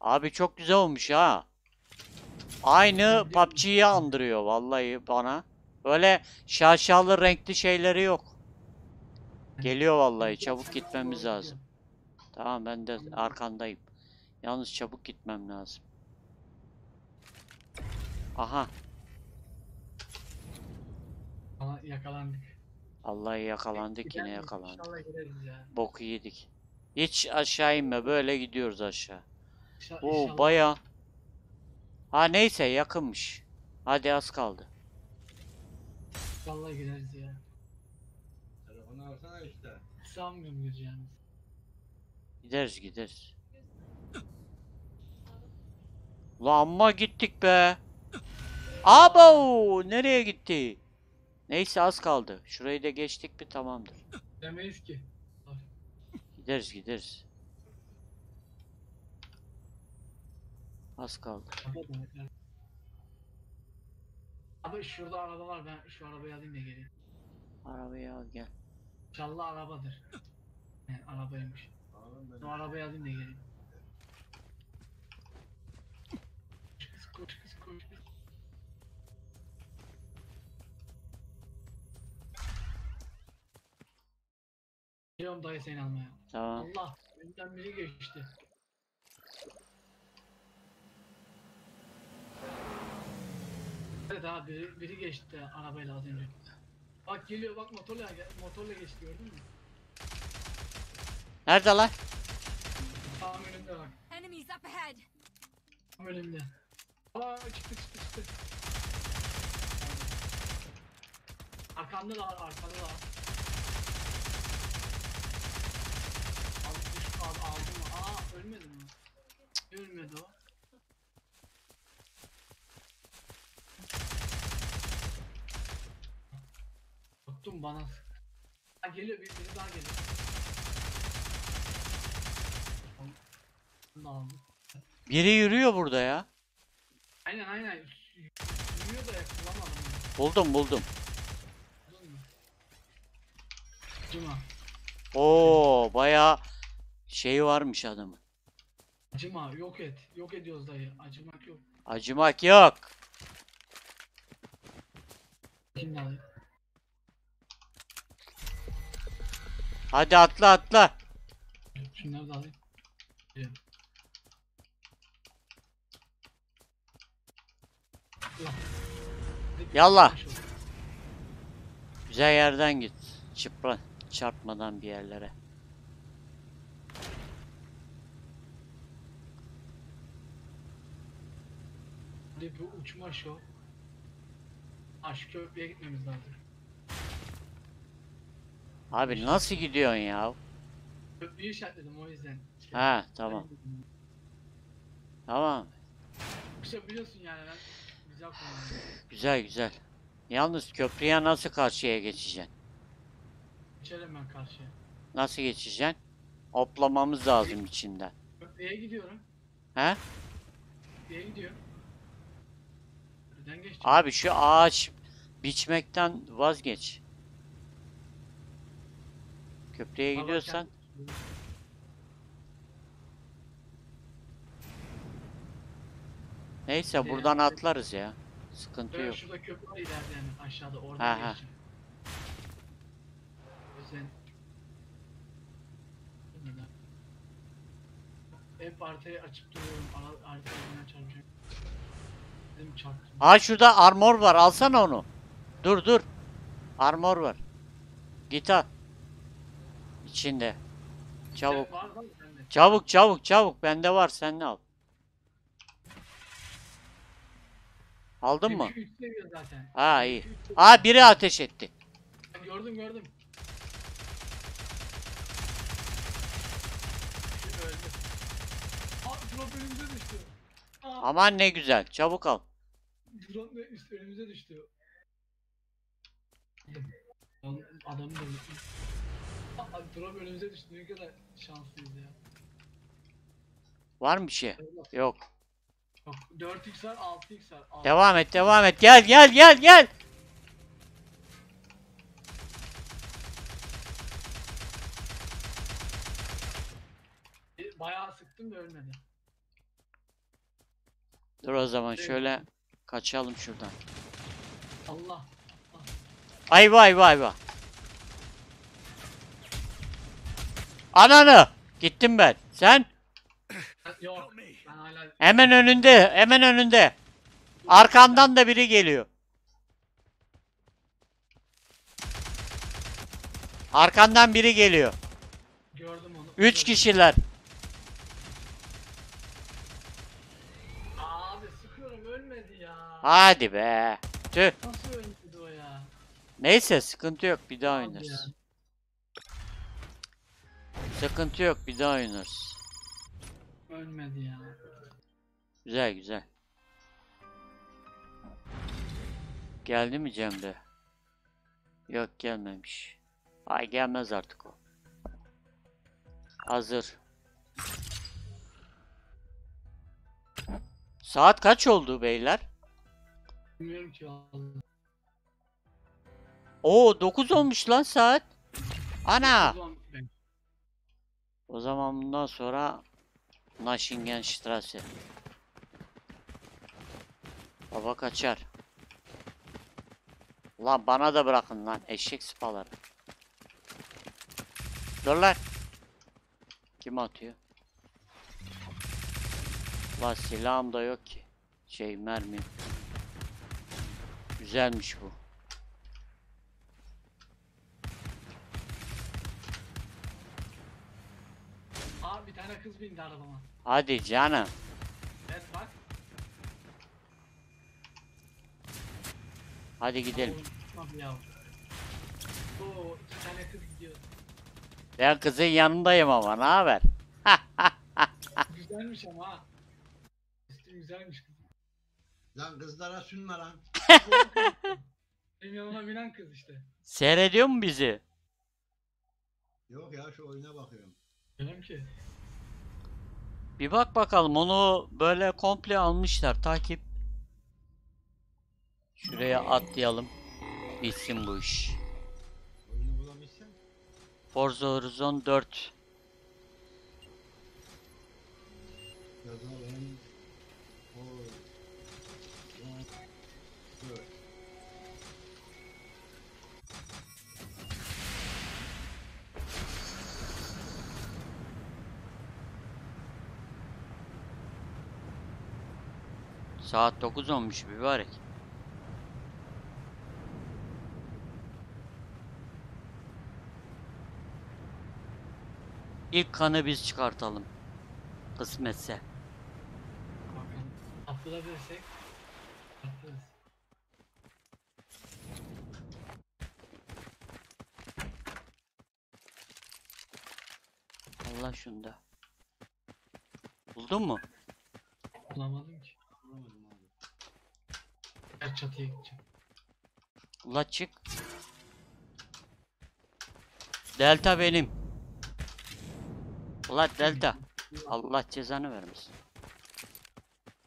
Abi çok güzel olmuş ha. Aynı PUBG'yi andırıyor vallahi bana. Öyle şaşalı renkli şeyleri yok. Geliyor vallahi çabuk gitmemiz lazım. Tamam ben de arkandayım. Yalnız çabuk gitmem lazım. Aha. Ama yakalandık. Vallahi yakalandık yine yakalandık. İnşallah ya. Boku yedik. Hiç aşağı inme böyle gidiyoruz aşağı. İnşa- Oo inşallah- baya. Ha neyse yakınmış. Hadi az kaldı. İnşallah gideriz ya. Telefonu alsana işte. Sanmıyorum gireceğimizi. Gideriz gideriz. Ulan amma gittik be. Abo nereye gitti? Neyse az kaldı. Şurayı da geçtik mi tamamdır. Demeyiz ki. Gideriz gideriz. Az kaldı. Abi şurada araba var ben şu arabayı alayım da geleyim. Arabayı al gel. İnşallah arabadır. He arabaymış. Şu arabayı alayım da geleyim. Koş koş koş kız. Geliyorum dayı seni almaya. Tamam. Allah önümden biri geçti. Evet abi biri, biri geçti arabayla az önce. Bak geliyor bak motorla motorla geçti gördün mü? Nerede lan? Tam önümde bak. Enemies up ahead. Tam önümde. Aa çıktı çıktı çıktı. Arkanda da var arkanda da aldım mı? Aa ölmedi mi? Ölmedi o. Tuttum bana. Ha geliyor bir biri daha geliyor. Aldım. Biri yürüyor burada ya. Aynen aynen. Yürüyor da onu. Buldum buldum. Acıma. Oo bayağı şey varmış adamın. Acıma. Yok et. Yok ediyoruz dayı. Acımak yok. Acımak yok. Kim dayı? Hadi atla atla. Şunları da alayım. Gidelim. Yallah. Güzel yerden git. Çıpra çarpmadan bir yerlere. Bir uçma şu. Aşk köprüye gitmemiz lazım. Abi nasıl gidiyorsun ya? Köprüyü işaretledim o yüzden. Ha tamam. Tamam. Yoksa biliyorsun yani ben güzel kullanıyorum. Güzel güzel. Yalnız köprüye nasıl karşıya geçeceksin? Geçerim ben karşıya. Nasıl geçeceksin? Hoplamamız lazım içinden. Köprüye gidiyorum. He? Köprüye gidiyorum. Köprüden geçeceğim. Abi şu ağaç biçmekten vazgeç. Köprüye gidiyorsan neyse Ee, buradan atlarız ya. Sıkıntı Böyle yok. şurada köprü var ileride yani aşağıda Ha, oradan ha. geçeceğim. O yüzden? Hep haritayı açıp duruyorum. Yine çarpacağım. Dedim çarptım. Aa şurada armor var. Alsana onu. Dur dur. Armor var. Git al. İçinde. Çabuk. Var. Çabuk çabuk çabuk. Bende var. Sen ne al? Aldın mı? Seviye zaten. Ha iyi. Aa biri ateş etti. Gördüm gördüm. Şu öldü. Aa drop önümüze düştü. Aa Aman ne güzel. Çabuk al. drop üst önümüze düştü. Adamı da unuttum. [LAUGHS] Aa drop önümüze düştü. Ne kadar şanslıyız ya. Var mı bir şey? Yok. Yok 4x var 6x var. Devam et devam et. Gel gel gel gel. E, Bayağı sıktım da ölmedi. Dur o zaman şöyle kaçalım şuradan. Allah. Ayva ayva ayva. Ananı. Gittim ben. Sen Yok. Ben hala hemen önünde. Hemen önünde. Arkandan da biri geliyor. Arkandan biri geliyor. gördüm onu. Üç kişiler. Abi sıkıyorum ölmedi ya. Hadi be. Tüh. Nasıl ölmedi o ya? Neyse sıkıntı yok. Bir daha Abi oynarız. ya. Sıkıntı yok. Bir daha oynarız. Ölmedi ya. Güzel güzel. Geldi mi Cemre? Yok gelmemiş. Ay gelmez artık o. Hazır. Saat kaç oldu beyler? Bilmiyorum ki vallahi. Oo 9 olmuş lan saat. Ana. Ulan ben- O zaman bundan sonra Naschengenstraße. Baba kaçar. Lan bana da bırakın lan eşek sıpaları. Dur lan. Kim atıyor? Lan silahım da yok ki. Şey mermi. Güzelmiş bu. Aa bir tane kız bindi arabama. Hadi canım. Evet bak. Hadi gidelim. Ya. Oo iki tane kız gidiyor. Ben kızın yanındayım ama ne haber? [LAUGHS] Güzelmiş ama ha. Üstü güzelmiş kız. Lan kızlara sünme lan. [LAUGHS] Benim yanıma binen kız işte. Seyrediyor mu bizi? Yok ya şu oyuna bakıyorum. Benim ki. Bir bak bakalım onu böyle komple almışlar takip. Şuraya atlayalım. Bitsin bu iş. Forza Horizon 4. Yazalım. Saat 9 olmuş mübarek. İlk kanı biz çıkartalım. Kısmetse. Bakalım. Atılabilirsek. Atlarız. Allah şunda. Buldun mu? Bulamadım. Her çatıya gideceğim. Ula çık. Delta benim. Ula Delta. Allah cezanı vermesin.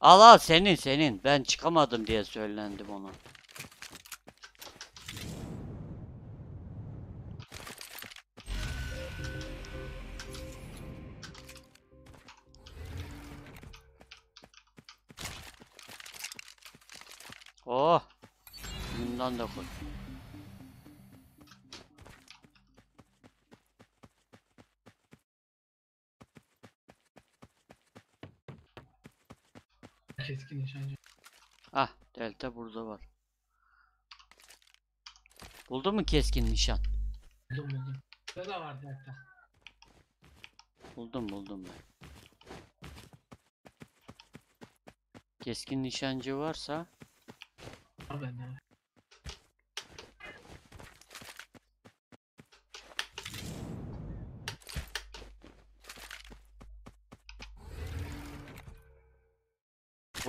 Al al senin senin. Ben çıkamadım diye söylendim ona. Bundan da koy. Keskin nişancı. Ah, delta burada var. Buldun mu keskin nişan? Buldum buldum. Burada da vardı hatta. Buldum buldum ben. Keskin nişancı varsa Var bende var.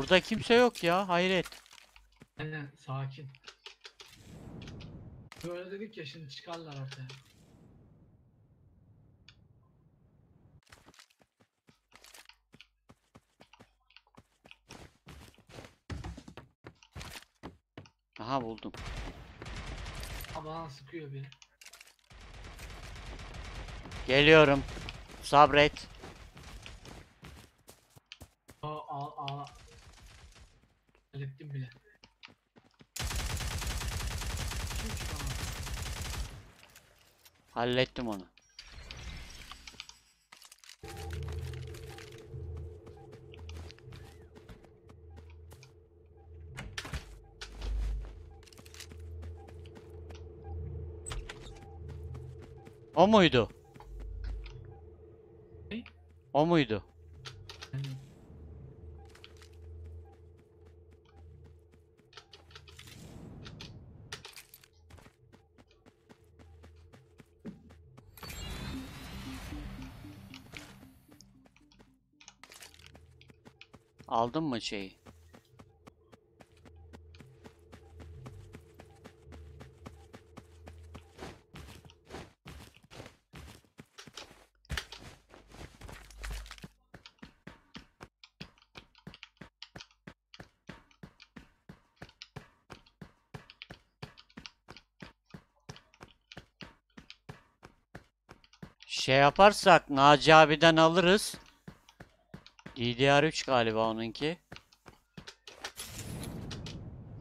Burada kimse yok ya hayret. Aynen sakin. Böyle dedik ya şimdi çıkarlar ortaya. Aha buldum. Ha bana sıkıyor biri. Geliyorum. Sabret. Aa aa aa. Hallettim bile. Kim ki bana? Hallettim onu. O muydu? O muydu? Aldın mı şeyi? Şey yaparsak Naci abiden alırız. DDR3 galiba onunki.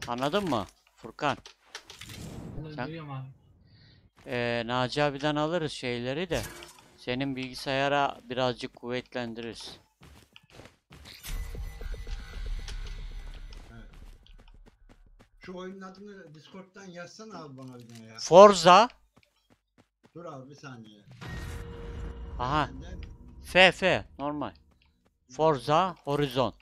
Anladın mı? Furkan. Sen- duyuyorum abi. Ee, Naci abiden alırız şeyleri de. Senin bilgisayara birazcık kuvvetlendiririz. Şu oyunun adını Discord'dan yazsana abi bana bir tane ya. Forza. Dur abi bir saniye. Aha. Benden FF. Normal. Forza Horizon.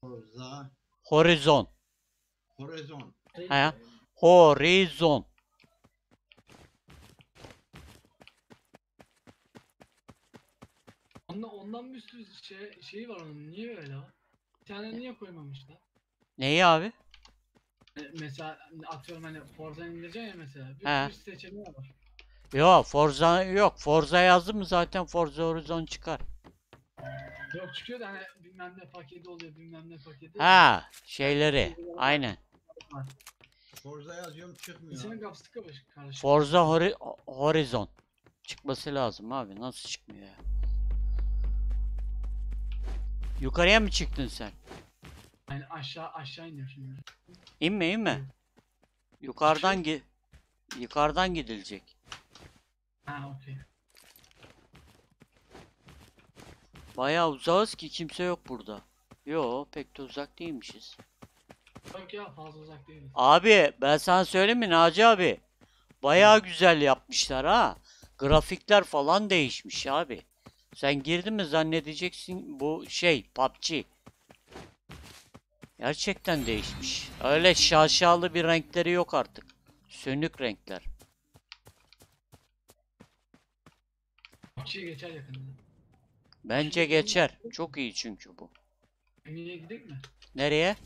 Forza Horizon. Horizon. Ha. Horizon. Ondan, ondan bir sürü şey, şeyi var onun. Niye öyle o? Bir tane niye koymamışlar? Neyi abi? E, Mesela atıyorum hani Forza indireceksin ya mesela. Bir He. sürü seçeneği var. Yok Forza yok. Forza yazdım mı zaten Forza Horizon çıkar. Yok çıkıyor da hani bilmem ne paketi oluyor bilmem ne paketi. Ha şeyleri. Aynen. Forza yazıyorum çıkmıyor. Senin kapısı karışık. karışık. Forza Hori- Horizon. Çıkması lazım abi. Nasıl çıkmıyor ya? Yukarıya mı çıktın sen? Yani aşağı aşağı iniyor şimdi. İnme inme. Yukarıdan gi yukarıdan gidilecek. Ha okey. Bayağı uzağız ki kimse yok burada. Yo pek de uzak değilmişiz. Yok ya fazla uzak değiliz. Abi ben sana söyleyeyim mi Naci abi? Bayağı güzel yapmışlar ha. Grafikler falan değişmiş abi. Sen girdin mi zannedeceksin bu şey PUBG. Gerçekten değişmiş. Öyle şaşalı bir renkleri yok artık. Sönük renkler. Bahçeye geçer yakında. Bence geçer. Çok iyi çünkü bu. Emniye gidelim mi? Nereye?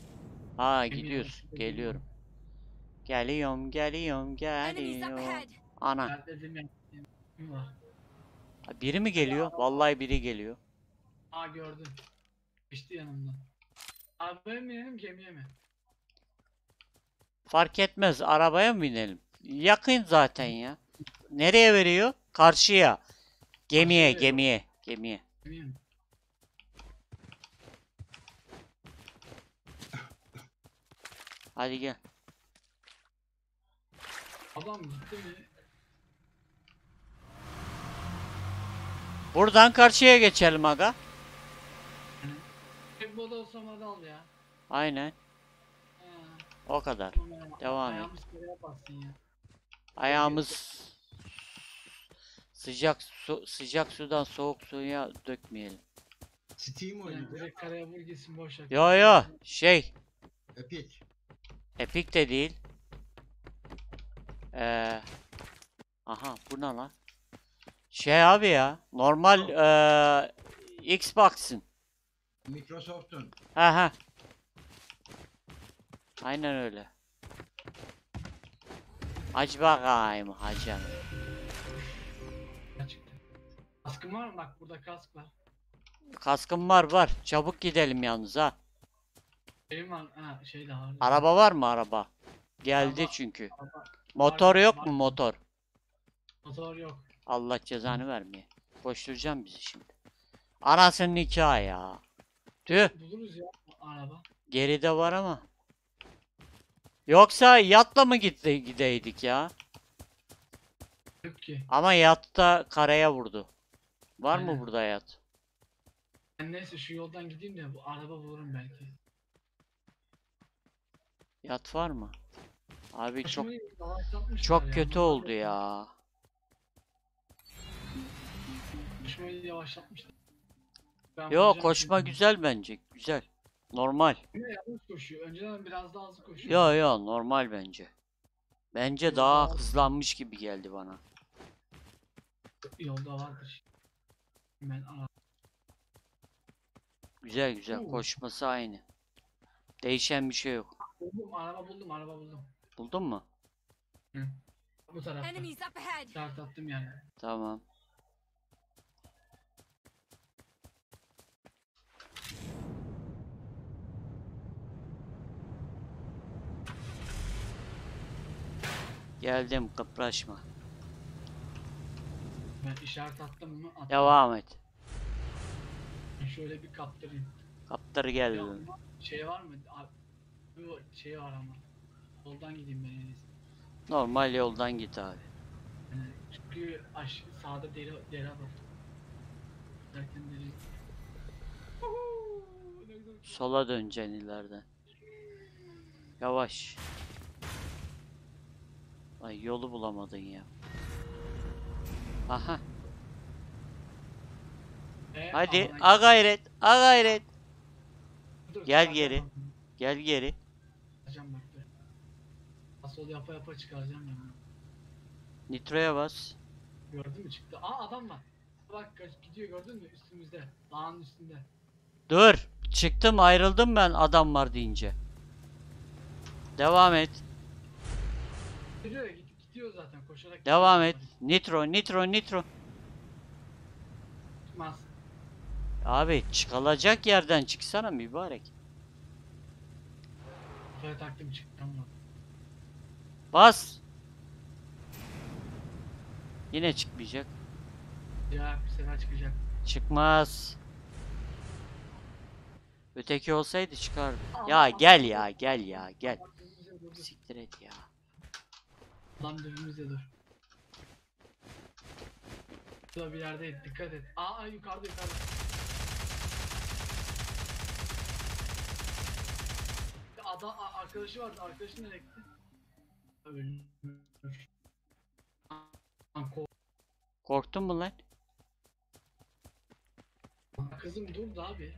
Ha Eminim, gidiyorsun. eminim. Geliyorum. Geliyorum, geliyorum, Enemies up geliyorum. ahead. Ana. Ben dedim ya. Kim var? Ha, Biri mi geliyor? Vallahi biri geliyor. Aa gördüm. İşte yanımdan. Arabaya mı inelim gemiye mi? Fark etmez. Arabaya mı binelim? Yakın zaten ya. Nereye veriyor? Karşıya. Gemiye, gemiye, gemiye. Gemiye mi? Hadi gel. Adam gitti mi? Buradan karşıya geçelim aga. Tek boda olsam hadi al ya. Aynen. O kadar. Devam et. ayağımız yere bassın ya. Ayağımız sıcak su sıcak sudan soğuk suya dökmeyelim. Steam Yani oyunu. direkt karaya vur gitsin boş ver. Yo yo şey Epic. Epic de değil. Ee, aha bu ne lan? Şey abi ya normal eee Xbox'ın. Microsoft'un. Ha ha. Aynen öyle. Aç bakayım hacım. Kaskın var mı? Bak burada kask var. Kaskım var var. Çabuk gidelim yalnız ha. Benim var. Ha şey de var. Araba var mı araba? Geldi Araba- çünkü. Araba- Motor yok var. mu motor? Motor yok. Allah cezanı vermeye. Koşturacağım bizi şimdi. Anasının nikahı ya. Tüh. Buluruz ya araba. Geride var ama. Yoksa yatla mı gitti gideydik ya? Yok ki. Ama yatta karaya vurdu. Var mı burada yat? Ben neyse şu yoldan gideyim de bu araba bulurum belki. Yat var mı? Abi çok çok ya, kötü oldu ya. Koşmayı yavaşlatmışlar. Ben Yo koşma çünkü. güzel bence. Güzel. Normal. Yine yalnız koşuyor. Önceden biraz daha hızlı koşuyor. Yo yo normal bence. Bence daha- hızlanmış gibi geldi bana. Yolda vardır. Ben ara. Güzel güzel Oo. koşması aynı. Değişen bir şey yok. Buldum araba buldum araba buldum. Buldun mu? Bu tarafta. Enemies up ahead. Şart attım yani. Tamam. Geldim kıpraşma. Ben işaret attım mı? Attım. Devam et. Ben Şöyle bir kaptırayım. Kaptır Ya, gel. şey var mı? Bu şey var ama. Yoldan gideyim ben en iyisi. Normal yoldan git abi. Yani çünkü aş sağda deri dere var. Derken güzel. Sola döneceksin ileriden. Yavaş. Ay yolu bulamadın ya. Aha. E, Hadi a gayret. A gayret. Dur, gel geri. Gel geri. Nasıl yapa yapa çıkaracağım bunu. Nitroya bas. Gördün mü çıktı. Aa adam var. Bak kaç- gidiyor gördün mü üstümüzde. Dağın üstünde. Dur. Çıktım ayrıldım ben adam var deyince. Devam et. Ya git. Gidiyor zaten koşarak. Devam gidiyor. et. Nitro, nitro, nitro. Çıkmaz. Abi çıkılacak yerden çıksana mübarek. Kafaya taktım çıktım mı? Bas. Yine çıkmayacak. Ya bir sefer çıkacak. Çıkmaz. Öteki olsaydı çıkardı. Ya gel ya gel ya gel. Siktir et ya. Adam dibimizde dur. Burada bir yerdeydi dikkat et. Aa yukarıda yukarıda. Adam arkadaşı vardı arkadaşı nereye gitti? Ölmüş. Lan Korktun mu lan? Kızım dur da abi.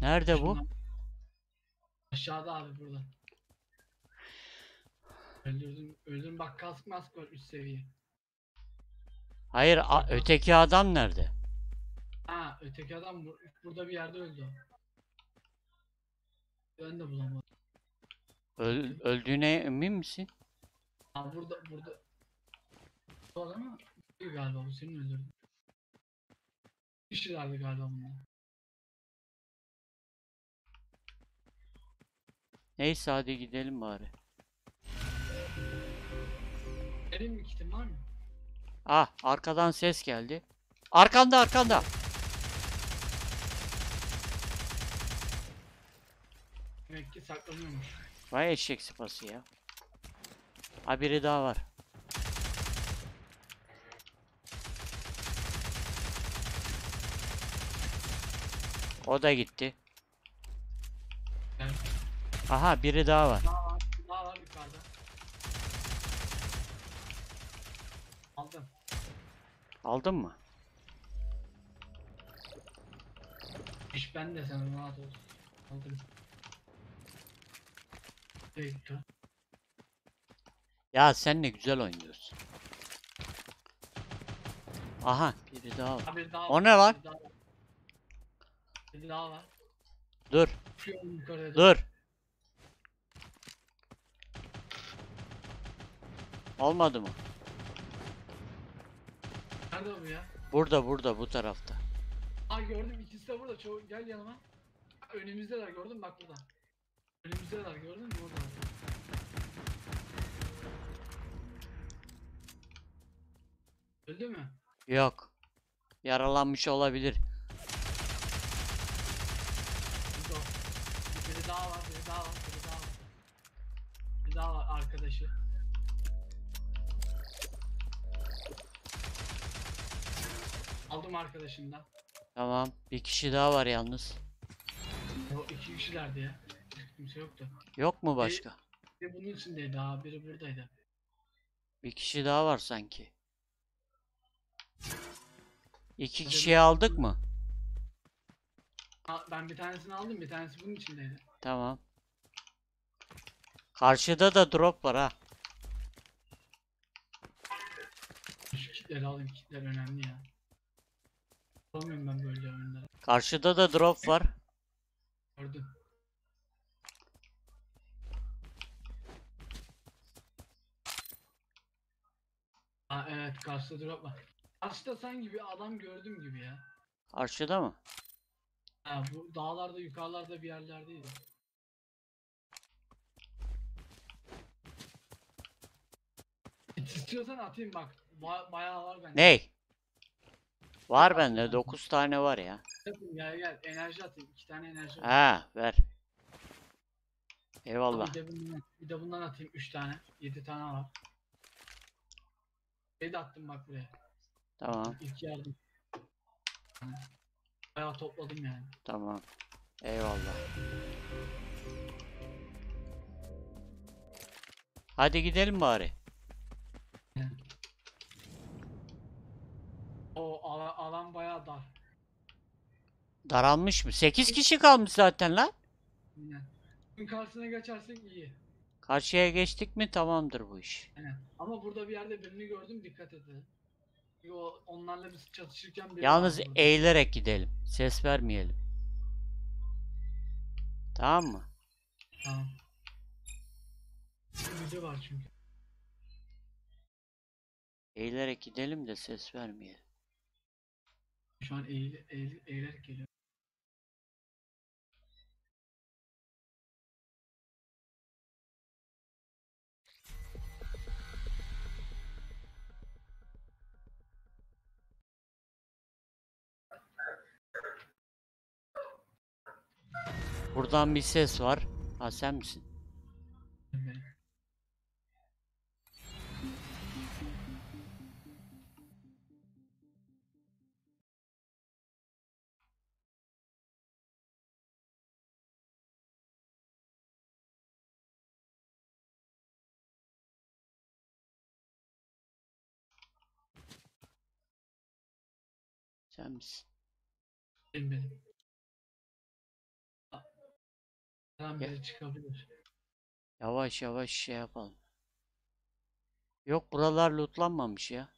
Nerede bu? Aşağıda abi burada. Öldürdüm, öldürdüm. Bak kask mask var üst seviye. Hayır, a- öteki adam nerede? Ha öteki adam bu- burada bir yerde öldü. Ben de bulamadım. Öl- öldüğüne emin misin? Ha burada burada. Bu adamı iyi galiba bu senin öldürdün. Kişilerdi galiba bunlar. Neyse hadi gidelim bari. Benim mi kitim var mı? Ah, arkadan ses geldi. Arkanda, arkanda. Demek ki saklanıyormuş. Vay eşek sıpası ya. Ha biri daha var. O da gitti. Aha biri daha var. Daha var, daha var yukarıda. Aldım. Aldın mı? İş bende sen rahat ol. Aldım. Gitti o? Ya sen ne güzel oynuyorsun. Aha biri daha var. Ha, bir daha O ne lan? Bir daha var. Bir daha var. Dur, Uçuyorum dur. Olmadı mı? Nerede bu ya? Burada, burada, bu tarafta. Aa gördüm ikisi de burada. Çoğu gel yanıma. Önümüzdeler gördün mü? bak burada. Önümüzdeler gördün mü burada. Öldü mü? Yok. Yaralanmış olabilir. Biri daha var, biri daha var, biri daha var. Bir daha var arkadaşı. Aldım arkadaşımdan. Tamam. Bir kişi daha var yalnız. O iki kişilerdi ya. Kimse yoktu. Yok mu başka? Biri bunun içindeydi ha, biri buradaydı. Bir kişi daha var sanki. İki kişiyi aldık mı? Ha, ben bir tanesini aldım, bir tanesi bunun içindeydi. Tamam. Karşıda da drop var ha. Şu kitleri alayım, kitler önemli ya. Alamıyorum ben böyle oyunları. Karşıda da drop var. Gördüm. Ha evet karşıda drop var. Karşıda sanki bir adam gördüm gibi ya. Karşıda mı? Ha bu dağlarda yukarılarda bir yerlerdeydi. İstiyorsan atayım bak. Ba- bayağı var bende. Ney? Var bende 9 tane var ya. Atayım, Gel gel enerji atayım. İki tane enerji var. Ha ver. Bir Eyvallah. de bundan, bir de bundan atayım 3 tane. 7 tane var. Bir de attım bak buraya. Tamam İlk yardım. Bayağı topladım yani. tamam. Eyvallah. Hadi gidelim bari. O ala- alan bayağı dar. Daralmış mı? 8 kişi kalmış zaten lan. Bunun karşısına geçersek iyi. Karşıya geçtik mi tamamdır bu iş. Aynen. Ama burada bir yerde birini gördüm dikkat edin. Onlarla biz çatışırken biri Yalnız vardı eğilerek gidelim. Ses vermeyelim. Tamam mı? Tamam. Biri var çünkü. Eğilerek gidelim de ses vermeyelim. Şu an eğil, eğil, eğilerek geliyor. Buradan bir ses var. Ha sen misin? Sen misin? Benim benim. Ya- biri çıkabilir. Yavaş yavaş şey yapalım. Yok buralar lootlanmamış ya.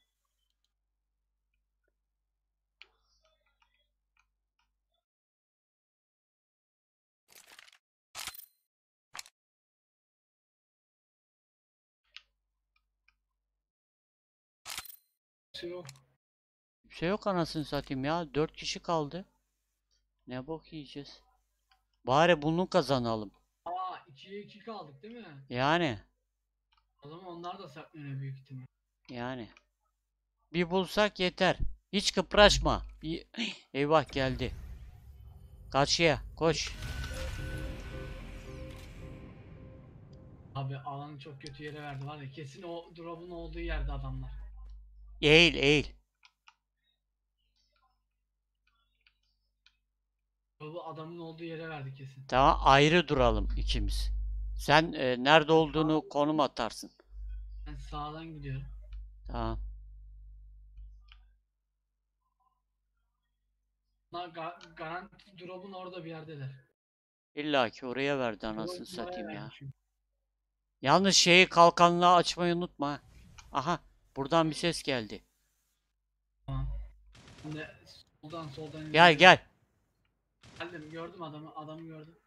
Şey yok. Şey yok anasını satayım ya. Dört kişi kaldı. Ne bok yiyeceğiz. Bari bunu kazanalım. Aa 2'ye 2 kaldık değil mi? Yani. O zaman onlar da saklanıyor büyük ihtimal. Yani. Bir bulsak yeter. Hiç kıpraşma. Bir... [GASPS] Eyvah geldi. Karşıya koş. Abi alanı çok kötü yere verdi var ya kesin o drop'un olduğu yerde adamlar. Eğil eğil. Drop'u adamın olduğu yere verdi kesin. Tamam ayrı duralım ikimiz. Sen e, nerede olduğunu konum atarsın. Ben sağdan gidiyorum. Tamam. Bunlar ga- garanti drop'un orada bir yerdeler. İlla ki oraya verdi anasını satayım ya. çünkü. Yalnız şeyi kalkanlığı açmayı unutma. ha. Aha buradan bir ses geldi. Şimdi soldan soldan Gel gel. Geldim gördüm adamı adamı gördüm.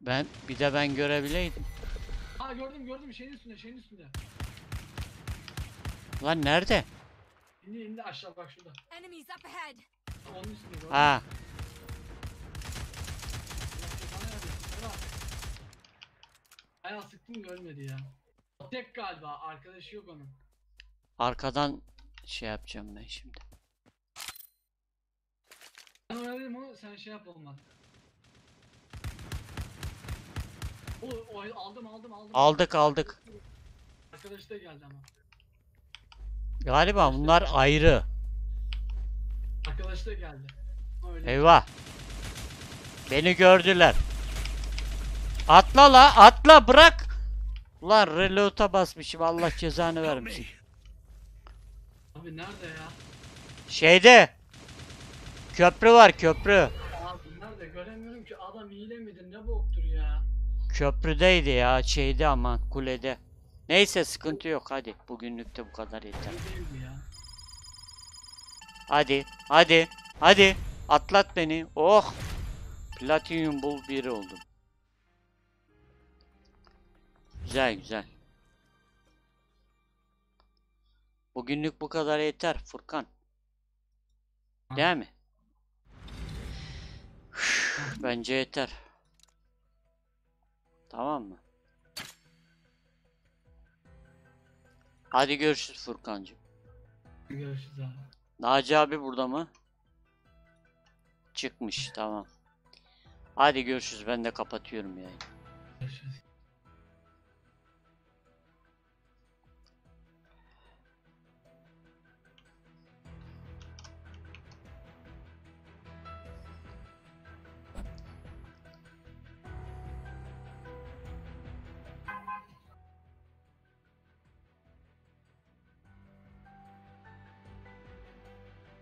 Ben bir de ben görebileydim. Ha gördüm gördüm şeyin üstünde şeyin üstünde. Lan nerede? İndi indi aşağı bak şurada. Enemies up ahead. Onun üstünde gördüm. Ha. Ayağı sıktım görmedi ya. Tek galiba arkadaşı yok onun. arkadan şey yapacağım ben şimdi. Ben oynadım ama sen şey yap olmadı. O, o aldım aldım aldım. Aldık aldık. Arkadaş da geldi ama. Galiba bunlar ayrı. Arkadaş da geldi. Öyle. Eyvah. Beni gördüler. Atla la atla bırak. Ulan reload'a basmışım Allah cezanı vermesin. me. Abi nerede ya? Şeyde. Köprü var köprü. Abi nerede göremiyorum ki adam hile midir ne boktur ya. Köprüdeydi ya şeyde ama kulede. Neyse sıkıntı yok hadi. Bugünlük de bu kadar yeter. Hadi hadi hadi. Atlat beni. Oh. Platinum bul biri oldum. Güzel güzel. Bugünlük bu kadar yeter Furkan. Değil mi? Bence yeter. Tamam mı? Hadi görüşürüz Furkancığım. Görüşürüz abi. Naci abi burada mı? Çıkmış tamam. Hadi görüşürüz ben de kapatıyorum yani. Görüşürüz.